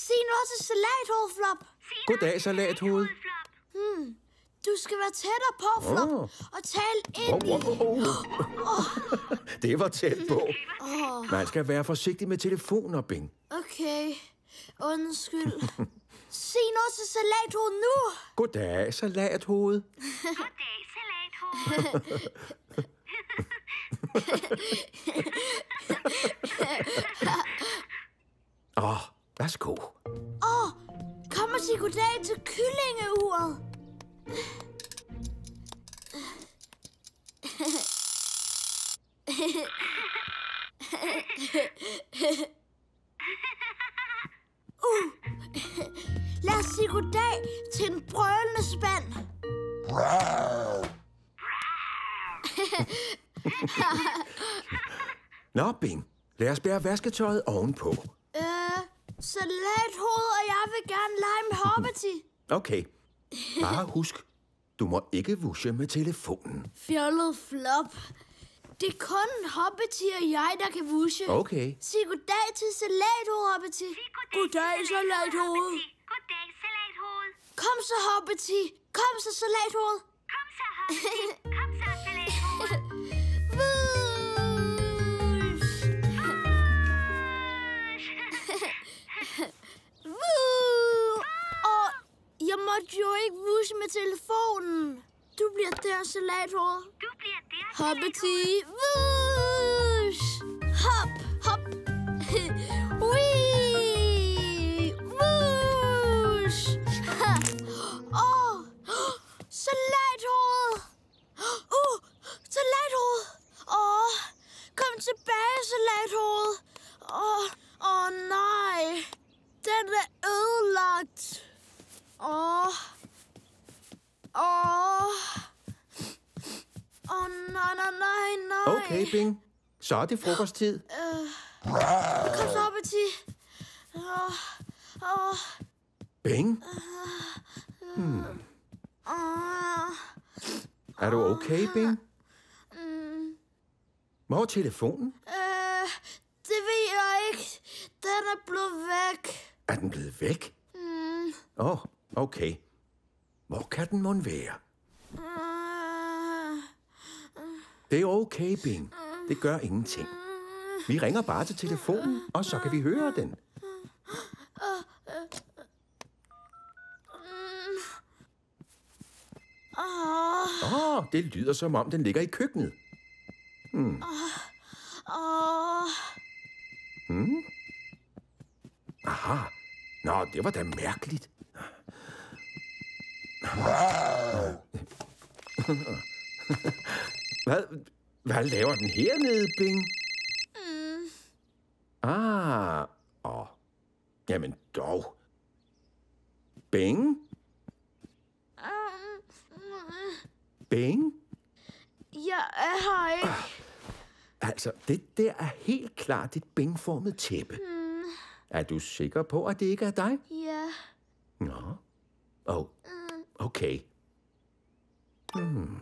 Sig noget til salathoved, Flop. Goddag, salathoved. Du skal være tættere på, Flop, Åh. og tale Oh, ind i. oh, oh. Det var tæt på. Man skal være forsigtig med telefoner, Bing. Okay, undskyld. Sig noget til salathoved nu. Goddag, salathoved. Åh, oh, værsgo. Åh, oh, kom og sig goddag til kyllingeuret. Uh, lad os sige goddag til en brølende spand. Nå, Bing. Lad os bære vasketøjet ovenpå. Øh, salathoved, og jeg vil gerne lege med Hoppity. Okay, Bare husk, du må ikke vusche med telefonen. Fjollet flop. Det er kun Hoppeti og jeg, der kan vusche. Okay. Sig goddag til salathoved, Hoppeti. Goddag, salathoved. Goddag, salathoved. Kom så, Hoppeti. Kom så, salathoved. Kom så, Hoppeti. jeg måtte jo ikke vusche med telefonen. Du bliver der, salathoved. Du bliver der, Hoppeti. Whoosh! Hop, hop. Wee! Whoosh! Ha! Åh! Salathoved! Uh! Salathoved! Åh! Kom tilbage, salathoved! Åh, åh nej! Den er ødelagt! Åh! Åh! Åh, nej, nej, nej, nej. Okay, Bing. Så er det frokosttid. Kom så, Betty. Åh, åh, Bing, åh. er du okay, Bing? Hvor er telefonen? Øh, det ved jeg ikke. Den er blevet væk. Er den blevet væk? Åh, oh, okay. Hvor kan den mon være? Det er okay, Bing. Det gør ingenting. Vi ringer bare til telefonen, og så kan vi høre den. Åh, oh, det lyder som om, den ligger i køkkenet. åh. Aha. Nå, det var da mærkeligt. Hvad, hvad laver den hernede, Bing? Ah, åh. Jamen dog. Bing? Bing? Jeg er her ikke. Altså, det der er helt klart et bingformet tæppe. Er du sikker på, at det ikke er dig? Ja. Nå. Oh. Okay. Hmm.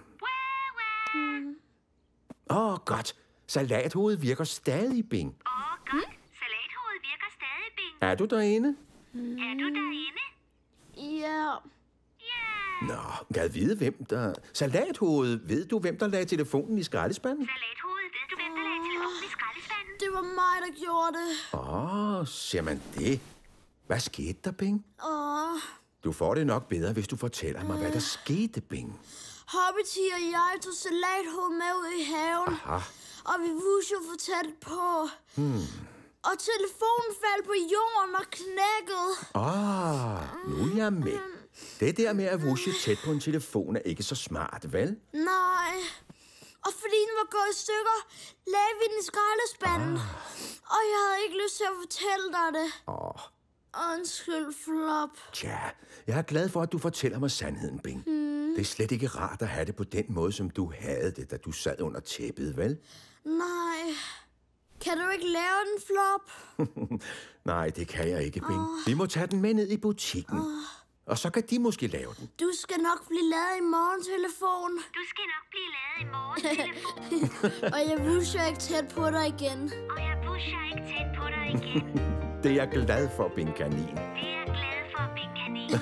Åh, oh, godt. Salathovedet virker stadig, Bing. Åh, godt. Salathovedet virker stadig, Bing. Er du derinde? Er du derinde? Ja. Ja. Nå, gad vide, hvem der... Salathovedet, ved du, hvem der lagde telefonen i skraldespanden? Salathovedet, ved du, hvem der lagde telefonen i skraldespanden? Det var mig, der gjorde det. Åh, oh, ser man det? Hvad skete der, Bing? Åh. Du får det nok bedre, hvis du fortæller mig, hvad der skete, Bing. Hobbity og jeg tog salathoved med ud i haven. Aha. Og vi vusede for tæt på. Hmm. Og telefonen faldt på jorden og knækkede. Ah, nu er jeg med. Det der med at wushe tæt på en telefon er ikke så smart, vel? Nej. Og fordi den var gået i stykker, lagde vi den i skraldespanden. Og jeg havde ikke lyst til at fortælle dig det. Åh, Undskyld, Flop. tja. Jeg er glad for, at du fortæller mig sandheden, Bing. Det er slet ikke rart at have det på den måde, som du havde det, da du sad under tæppet, vel? Nej. Kan du ikke lave den, Flop? Nej, det kan jeg ikke, Bing. Vi må tage den med ned i butikken. Og så kan de måske lave den. Du skal nok blive lavet i morgen, telefon. Du skal nok blive lavet i morgen, telefon. Og jeg vusser ikke tæt på dig igen. Og jeg pusher ikke tæt på dig igen. Det er jeg glad for, Bing Kanin. Det er jeg glad for, Bing Kanin.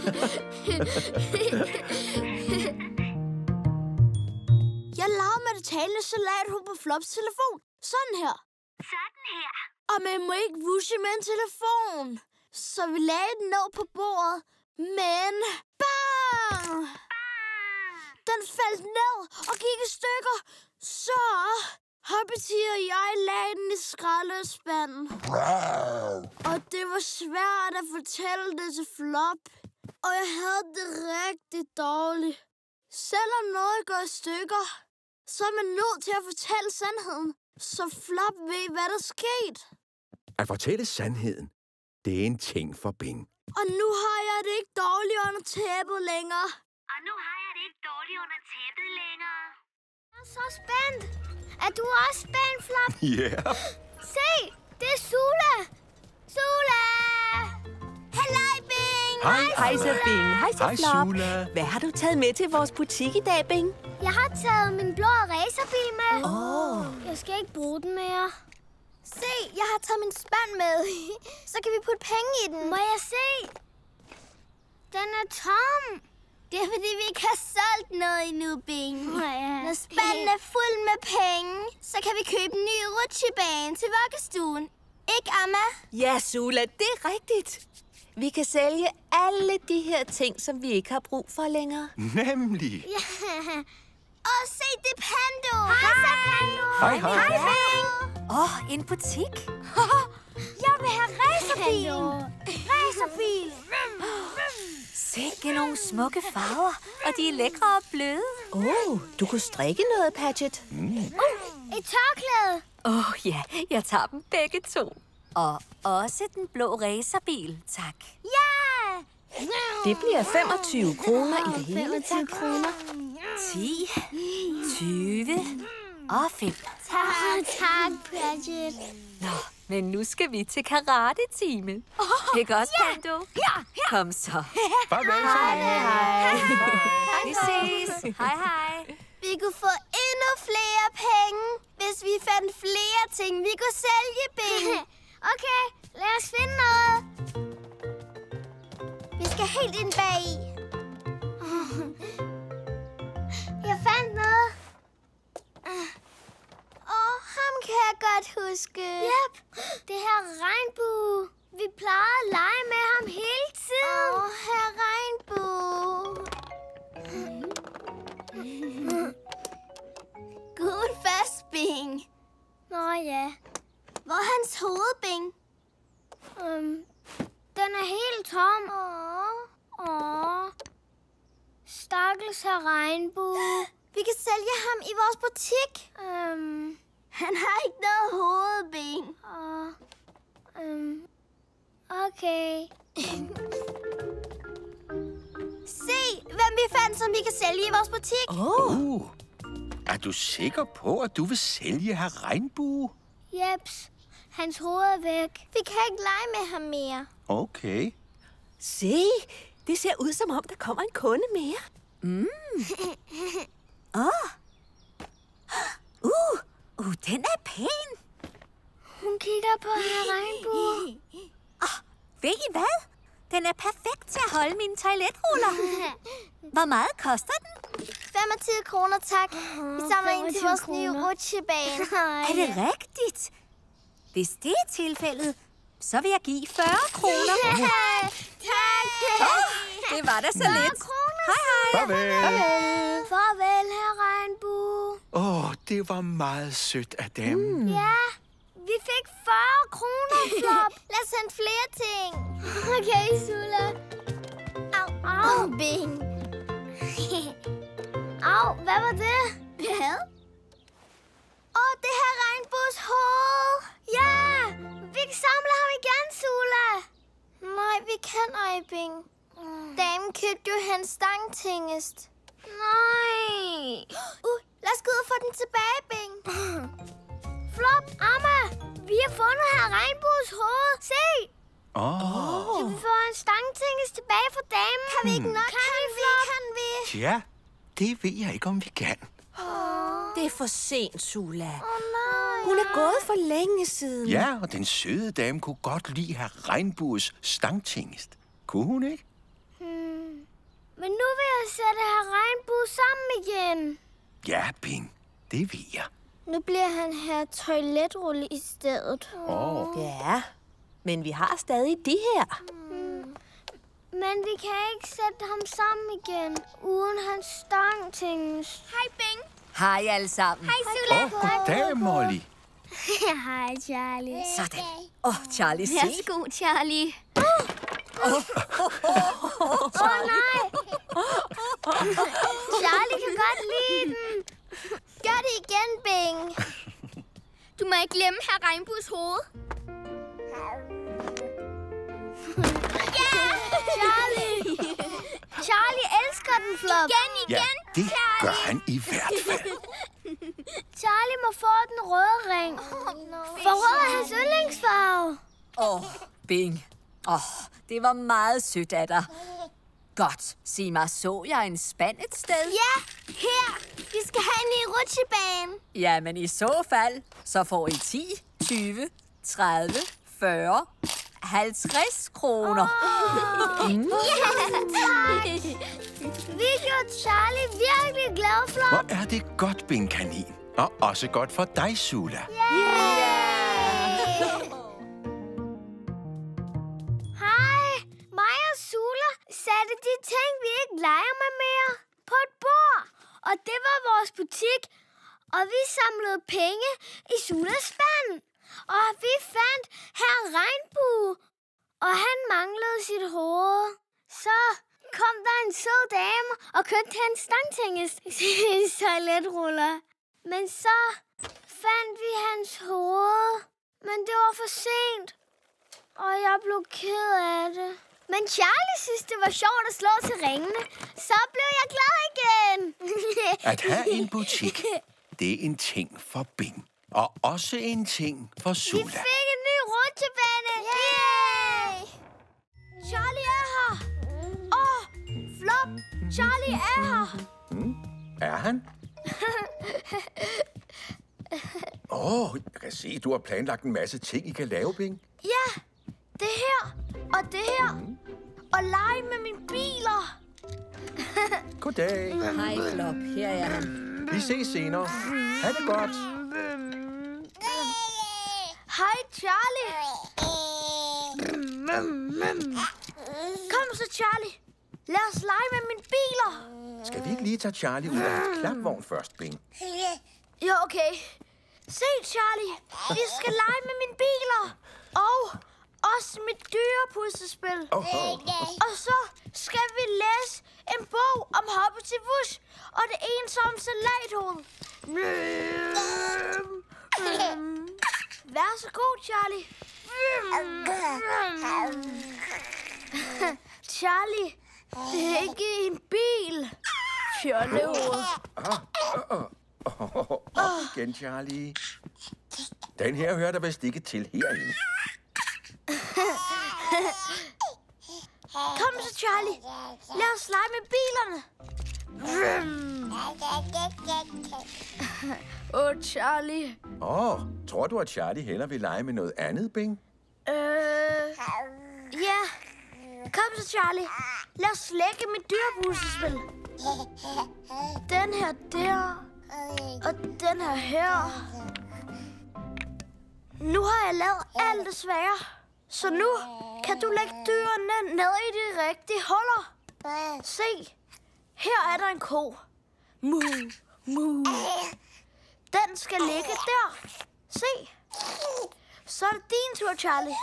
Jeg lavede med det talende salathoved på Flops telefon. Sådan her. Sådan her. Og man må ikke vusche med en telefon. Så vi lagde den ned på bordet. Men bang! Den faldt ned og gik i stykker. Så Hoppity og jeg lagde den i skraldespanden. Og det var svært at fortælle det til Flop. Og jeg havde det rigtig dårligt. Selvom noget går i stykker, så er man nødt til at fortælle sandheden. Så Flop ved, hvad der skete. At fortælle sandheden, det er en ting for Bing. Og nu har jeg det ikke dårligt under tæppet længere. Og nu har jeg det ikke dårligt under tæppet længere. Er så spændt. Er du også spændt, Flop? Ja. Yeah. Se, det er Sula. Sula! Halløj, Bing! Hej, Hej så, Bing. Hej så, Hej, Flop. Sula. Hvad har du taget med til vores butik i dag, Bing? Jeg har taget min blå racerbil med. Oh. Jeg skal ikke bruge den mere. Se, jeg har taget min spand med. Så kan vi putte penge i den. Må jeg se? Den er tom. Det er fordi, vi ikke har solgt noget endnu, Bing. Ja. Når spanden er fuld med penge, så kan vi købe en ny rutsjebane til vuggestuen. Ikke, Amma? Ja, Sula, det er rigtigt. Vi kan sælge alle de her ting, som vi ikke har brug for længere. Nemlig. Og se, det er Pando. Hej, så Pando. Hej, hej. Åh, oh, en butik. Jeg vil have racerbil. Racerbil. Sikke nogle smukke farver, og de er lækre og bløde. Åh, oh, du kunne strikke noget, Patchet. Et tørklæde. Åh oh, ja, jeg tager dem begge to. Og også den blå racerbil, tak. Ja. Det bliver 25 kroner i det hele, tak. kroner. 10, 20 og 5. Tak, tak, Bridget. Nå, men nu skal vi til karate-time. Oh, Ikke også, Pando? Ja, ja. Kom så. Farvel så. Vi ses. Hej, hej. Vi kunne få endnu flere penge, hvis vi fandt flere ting, vi kunne sælge, Bing. Okay, lad os finde noget. Vi skal helt ind bag i. Jeg fandt noget. Åh, ham kan jeg godt huske. Yep, det her regnbue. Vi plejede at lege med ham hele tiden. Åh, her regnbue. Gud fast, Bing. Nå ja, Hvor er hans hoved, Bing? um, den er helt tom. Åh. Åh, stakkels her regnbue. Vi kan sælge ham i vores butik. Um, Han har ikke noget hoved, Bing. og, um, okay. Se, hvem vi fandt, som vi kan sælge i vores butik. Åh, oh, Uh, er du sikker på, at du vil sælge her regnbue? Jeps, hans hoved er væk. Vi kan ikke lege med ham mere. Okay. se. Det ser ud, som om der kommer en kunde mere. Mm. Åh. Uh, uh, den er pæn. Hun kigger på her regnbue. Ved I hvad? Den er perfekt til at holde mine toiletruller. Hvor meget koster den? 25 kroner, tak. Vi samler ind til 25 vores nye kroner. rutsjebane. Er det rigtigt? Hvis det er tilfældet, så vil jeg give 40 kroner. tak. Det var da så lidt. Hej, hej. Farvel. Farvel, det var meget sødt af dem. Mm. Ja, vi fik 40 kroner, Flop. Lad os hente flere ting. Okay, Sula. Au, au, Bing. Au, hvad var det? Hvad? Åh, oh, det her regnbues hoved. Ja, vi kan samle ham igen, Sula. Nej, vi kan ej, Bing. Damen købte jo hans stangtingest. Nej. Uh, lad os gå ud og få den tilbage, Bing. Flop, Amma, vi har fundet her regnbues hoved. Se, Åh, oh. kan vi få en stangtinges tilbage fra damen? Kan vi ikke nok? Kan, Kan vi, vi? Kan vi? ja, det ved jeg ikke, om vi kan. Det er for sent, Sula. Oh, nej. Hun er gået for længe siden. Ja, og den søde dame kunne godt lide her regnbues stangtingest. Kunne hun ikke? Hmm. Men nu vil jeg sætte her regnbue sammen igen. Ja, Ping, det ved jeg. Nu bliver han her toiletrulle i stedet. Åh, oh. Ja, men vi har stadig de her. Men vi kan ikke sætte ham sammen igen, uden hans stangtinges. Hej, Bing. Hej alle sammen. Hej, Sula. oh, goddag, Molly. Hej, Charlie. Sådan. Åh, oh, Charlie, se. Værsgo, Charlie. Åh, oh, nej. Charlie kan godt lide den. Gør det igen, Bing. Du må ikke glemme her regnbues hoved. Charlie. Charlie elsker den, Flop. Igen, igen. Ja, det gør han i hvert fald. Charlie må få den røde ring. For rød er hans yndlingsfarve. Åh, oh, Bing. Åh, oh, det var meget sødt af dig. Godt. Sig mig, så jeg en spand et sted? Ja, her. Vi skal have en ny rutsjebane. Jamen i så fald, så får I 10, 20, 30, 40, 50 kroner. Vi gjorde Charlie virkelig glad, Flop. Hvor er det godt, Bing Kanin. Og også godt for dig, Sula. Hej. Satte de ting, vi ikke leger med mere, på et bord. Og det var vores butik. Og vi samlede penge i Sulas spand. Og vi fandt her regnbue. Og han manglede sit hoved. Så kom der en sød dame og købte hans stangtænges toiletruller. Men så fandt vi hans hoved. Men det var for sent. Og jeg blev ked af det. Men Charlie synes, det var sjovt at slå til ringene. Så blev jeg glad igen. At have en butik, det er en ting for Bing. Og også en ting for Vi Sula. fik en ny rutsjebane. Yay! Charlie er her. Åh, oh, Flop. Charlie er her. Er han? Åh, oh, jeg kan se, du har planlagt en masse ting, I kan lave, Bing. Ja, det her og det her. Og lege med mine biler. Goddag. Hej, Flop. Her er han. Vi ses senere. Ha' det godt. Hej, Charlie. Kom så, Charlie. Lad os lege med mine biler. Skal vi ikke lige tage Charlie ud af hans klapvogn først, Bing? Jo, okay. Se, Charlie. Vi skal lege med mine biler. Og også mit dyrepuslespil. Oh, oh. Og så skal vi læse en bog om Hoppe til Wush og det ensomme salathoved. Vær så god, Charlie. Charlie, det er ikke en bil. Fjollehoved. Op igen, Charlie. Den her hører der vist ikke til herinde. Kom så, Charlie. Lad os lege med bilerne. Åh, oh, Charlie. Åh, oh, tror du, at Charlie hellere vil lege med noget andet, Bing? Øh, ja. Kom så, Charlie. Lad os lægge mit dyrepuslespil. Den her der. Og den her her. Nu har jeg lavet alt det svære. Så nu kan du lægge dyrene ned i de rigtige huller. Se, her er der en ko. Mu, mu. Den skal ligge der. Se. Så er det din tur, Charlie.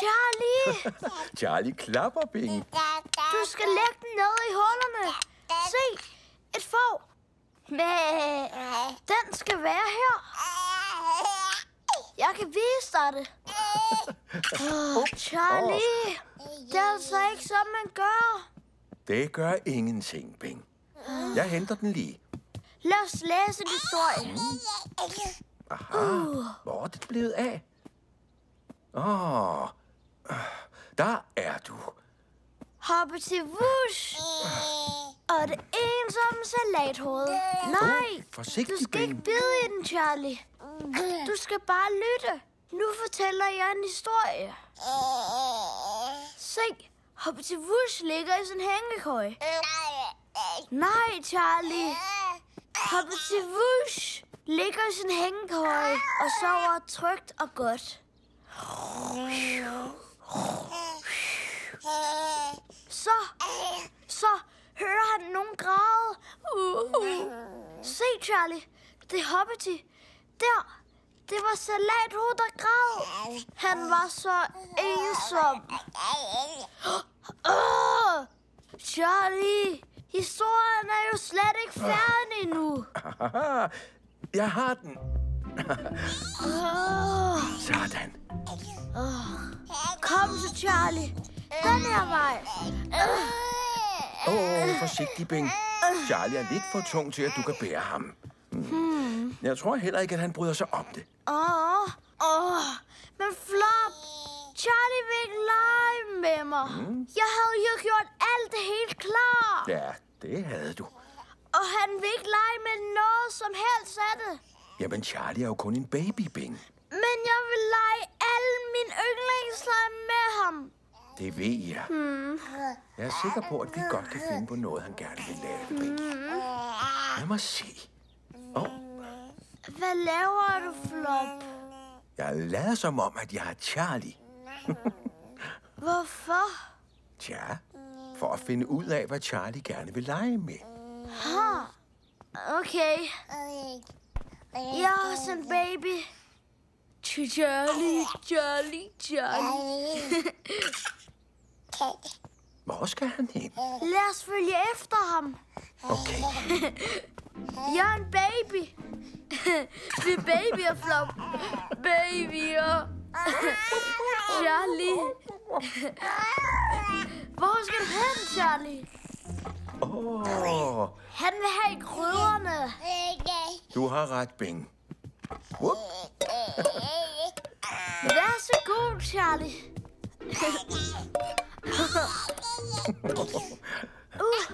Charlie, Charlie klapper, Bing. du skal lægge den ned i hullerne. Se, et får. Men den skal være her. Jeg kan vise dig det. Oh, Charlie, det er altså ikke sådan, man gør. Det gør ingenting, Bing. Jeg henter den lige. Lad os læse en historie. Aha, hvor er det blevet af? Åh, oh, der er du. Hoppe til Wush. Og det ensomme salathoved. Nej, Forsigtig, du skal ikke bide i den, Charlie. Du skal bare lytte. Nu fortæller jeg en historie. Se, Hoppe til Wush ligger i sin hængekøj. Nej, Charlie. Hoppe til Wush ligger i sin hængekøj og sover trygt og godt. Så, så hører han nogen græde. Uh. Se, Charlie. Det er Hoppety. Der. Det var Salathoved, der græd. Han var så ensom. Åh! Charlie, historien er jo slet ikke færdig endnu. Jeg har den. Sådan. kom så, Charlie. Den her vej. Åh, oh, forsigtig, Bing. Charlie er lidt for tung til, at du kan bære ham. Hmm. Jeg tror heller ikke, at han bryder sig om det. Åh, åh, men flop. Charlie vil ikke lege med mig. Mm. Jeg havde jo gjort alt helt klar. Ja, det havde du. Og han vil ikke lege med noget som helst af det. Jamen, Charlie er jo kun en baby, Bing. Men jeg vil lege alle mine yndlingsleje med ham. Det ved jeg. Hmm. Jeg er sikker på, at vi godt kan finde på noget, han gerne vil lave, Bing. Lad mig se. Oh, Hvad laver du, Flop? jeg lader som om, at jeg har Charlie. Hvorfor? Tja, for at finde ud af, hvad Charlie gerne vil lege med. Ha. Okay. Jeg er også en baby. Charlie, Charlie, Charlie. Hvor skal han hen? Lad os følge efter ham. Okay. Jeg er en baby. Vi er babyer, Flop. Babyer. Charlie. Hvor skal du hen, Charlie? Oh, Han vil have krydderne. du har ret, Bing. Whoop. Vær så god, Charlie. uh.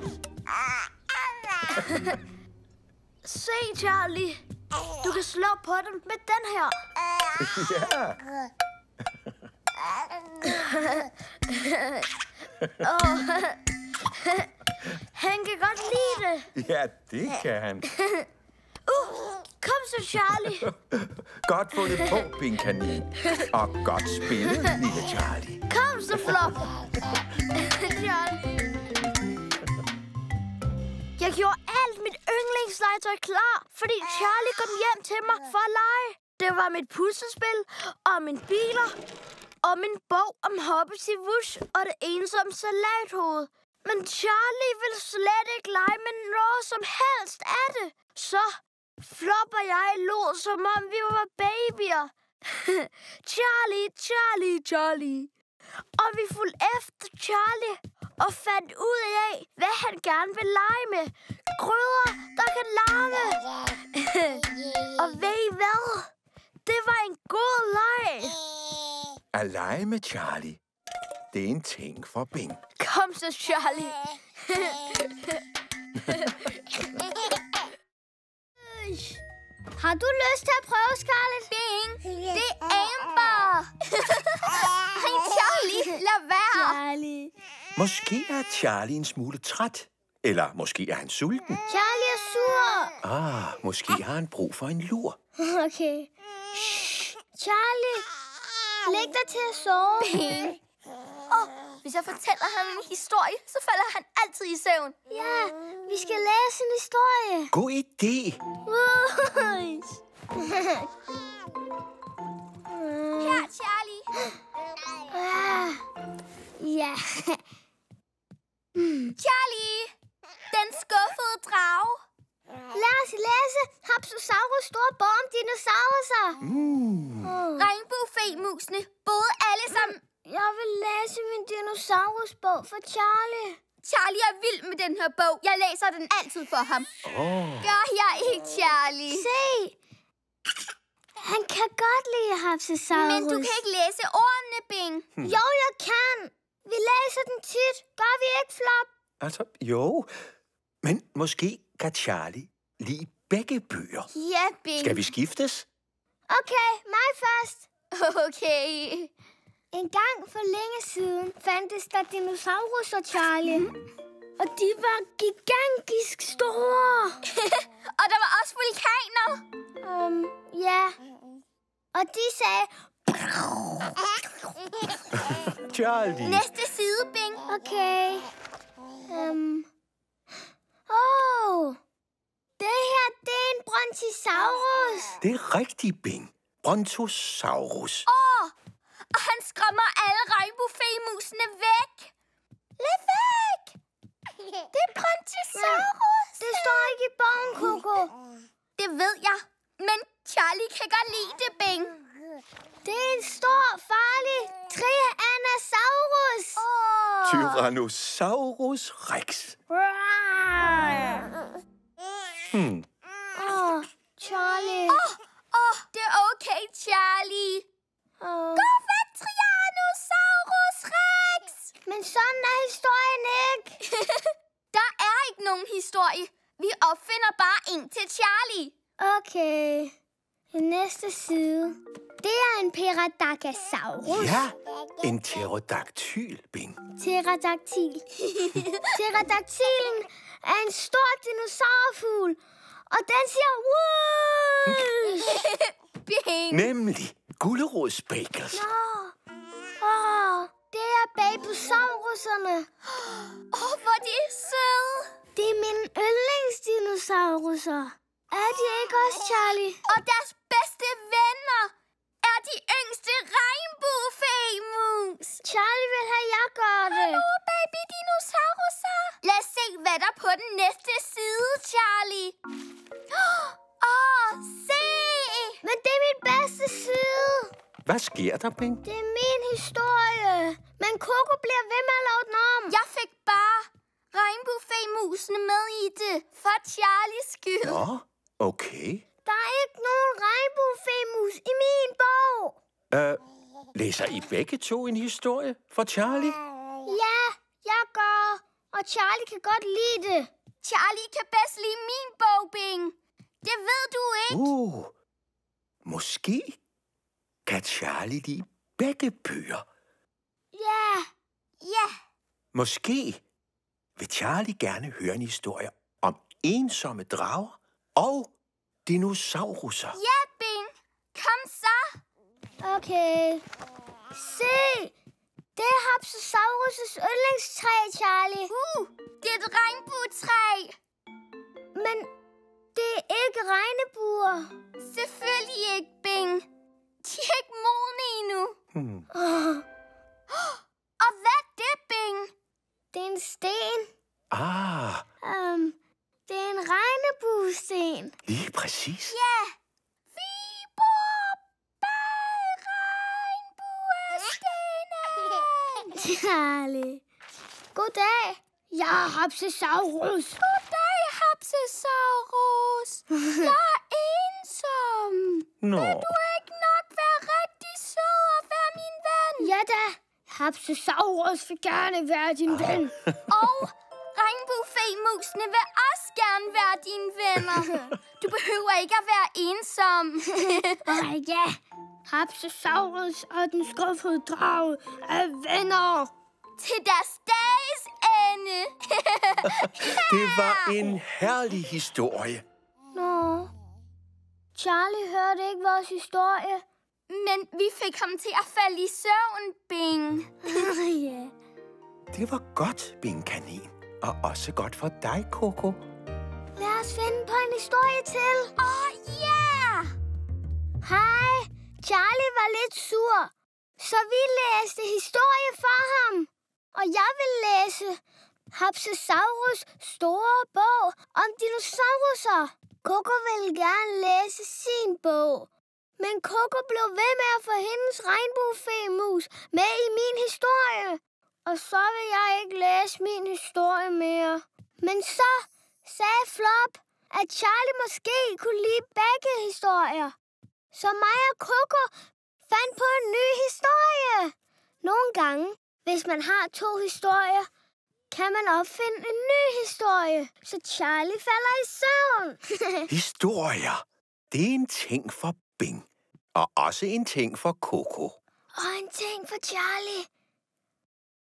Se, Charlie. Du kan slå på dem med den her. Ja, Han kan godt lide det. ja, det kan han. Uh, kom så, Charlie. Godt fundet på, Bing Kanin. Og godt spillet, lille Charlie. Kom så, Flop. Charlie. Jeg gjorde mit yndlingslegetøj klar, fordi Charlie kom hjem til mig for at lege. Det var mit puslespil og mine biler og min bog om Hobbes i Wush og det ensomme salathoved. Men Charlie vil slet ikke lege med noget som helst af det. Så flopper jeg jeg lod, som om vi var babyer. Charlie, Charlie, Charlie. Og vi fulgte efter Charlie og fandt ud af, hvad han gerne vil lege med. Grøder, der kan larme. og ved I hvad? Det var en god leg. At lege med Charlie, det er en ting for Bing. Kom så, Charlie. Har du lyst til at prøve, Scarlett? Bing, det er Amber. Hej, Charlie, lad være. Charlie. Måske er Charlie en smule træt. Eller måske er han sulten. Charlie er sur. Ah, måske har han brug for en lur. Okay. Shh. Charlie, læg dig til at sove. Bing. Oh, hvis jeg fortæller ham en historie, så falder han altid i søvn. Ja, vi skal læse en historie. God idé. Her, Charlie. Ah, Ja. Charlie, den skuffede drage. Lad os læse Hapsosaurus store bog om dinosaurer. Mm. Regnbuefemusene boede alle sammen. Jeg vil læse min dinosaurusbog for Charlie. Charlie er vild med den her bog. Jeg læser den altid for ham. Oh. Gør jeg ikke, Charlie? Se! Han kan godt lide Hapsosaurus. Men du kan ikke læse ordene, Bing. Jo, jeg kan. Vi læser den tit. Gør vi ikke, Flop? Altså, jo. Men måske kan Charlie lide begge bøger. Ja, Bing. Skal vi skiftes? Okay, mig først. Okay. En gang for længe siden fandtes der dinosaurer, Charlie. Og de var gigantisk store. Og der var også vulkaner. Um, ja. Og de sagde, Charlie. Næste side, Bing. okay. Um. Oh, det her, det er en brontosaurus. Det er rigtig, Bing. Brontosaurus. Åh, og han skræmmer alle regnbuefemusene væk. Lad væk. Det er Brontosaurus. Det står ikke i bogen, Coco. Det ved jeg. Men Charlie kan godt lide det, Bing. Det er en stor, farlig Tyrannosaurus. Oh. Tyrannosaurus Rex. Hmm. Oh, Charlie. Oh, oh, det er okay, Charlie. Oh. Gå væk, Tyrannosaurus Rex. Men sådan er historien ikke. Der er ikke nogen historie. Vi opfinder bare en til Charlie. Okay. Næste side. Det er en Pterodactysaurus. Ja, en pterodaktyl, Bing. Pterodactyl. Pterodactylen er en stor dinosaurfugl, og den siger whoosh! Bing. Nemlig gulerodsbakers. Åh, åh, det er babosauruserne. Åh, oh, hvor de er søde. Det er mine yndlingsdinosauruser. Er de ikke også, Charlie? Og deres bedste venner er de yngste regnbuefemus. Charlie vil have, jeg gør det. Hallo, baby dinosauruser. Lad os se, hvad der er på den næste side, Charlie. Åh, oh, se! Men det er min bedste side. Hvad sker der, Bing? Det er min historie. Men Coco bliver ved med at lave den om. Jeg fik bare regnbuefemusene med i det, for Charlies skyld. Nå, okay. Der er ikke nogen regnbuefemus i min bog. Øh, læser I begge to en historie for Charlie? Ja, jeg gør. Og Charlie kan godt lide det. Charlie kan bedst lide min bog, Bing. Det ved du ikke. Uh, måske kan Charlie lide begge bøger. Ja, Ja, Måske vil Charlie gerne høre en historie om ensomme drager og dinosauruser. ja, Bing. Kom så. okay. Se, det er Hapsosaurus' yndlingstræ, Charlie. Uh, det er et regnbuetræ. Men det er ikke regnebuer. Selvfølgelig ikke, Bing. De er ikke modne endnu. Hmm. Oh, Og hvad er det, Bing? det er en sten. Ah, Um, det er en regnebuesten. lige præcis. Ja. Vi bor bag regnbuestenen. Charlie. Goddag. Jeg er Hapsosaurus. Goddag, Hapsesaurus. Jeg er ensom. Nå, Du er ikke nok være rigtig sød og være min ven. Ja da. Hapsosaurus vil gerne være din ven. Og regnbuefemusene vil også gerne være dine venner. Du behøver ikke at være ensom. Åh ja. Hapsosaurus og den skuffede drage er venner. Til deres dages ende. det var en herlig historie. Nå. Charlie hørte ikke vores historie. Men vi fik ham til at falde i søvn, Bing. ja. Det var godt, Bing Kanin. Og også godt for dig, Coco. Lad os finde på en historie til. Åh, oh, ja! Hej. Charlie var lidt sur, så vi læste historie for ham. Og jeg vil læse Hapsesaurus store bog om dinosauruser. Coco ville gerne læse sin bog. Men Coco blev ved med at få hendes regnbuefemus med i min historie. Og så vil jeg ikke læse min historie mere. Men så sagde Flop, at Charlie måske kunne lide begge historier. Så mig og Coco fandt på en ny historie. Nogle gange, hvis man har to historier, kan man opfinde en ny historie, så Charlie falder i søvn. Historier, det er en ting for Bing. Og også en ting for Coco. og en ting for Charlie.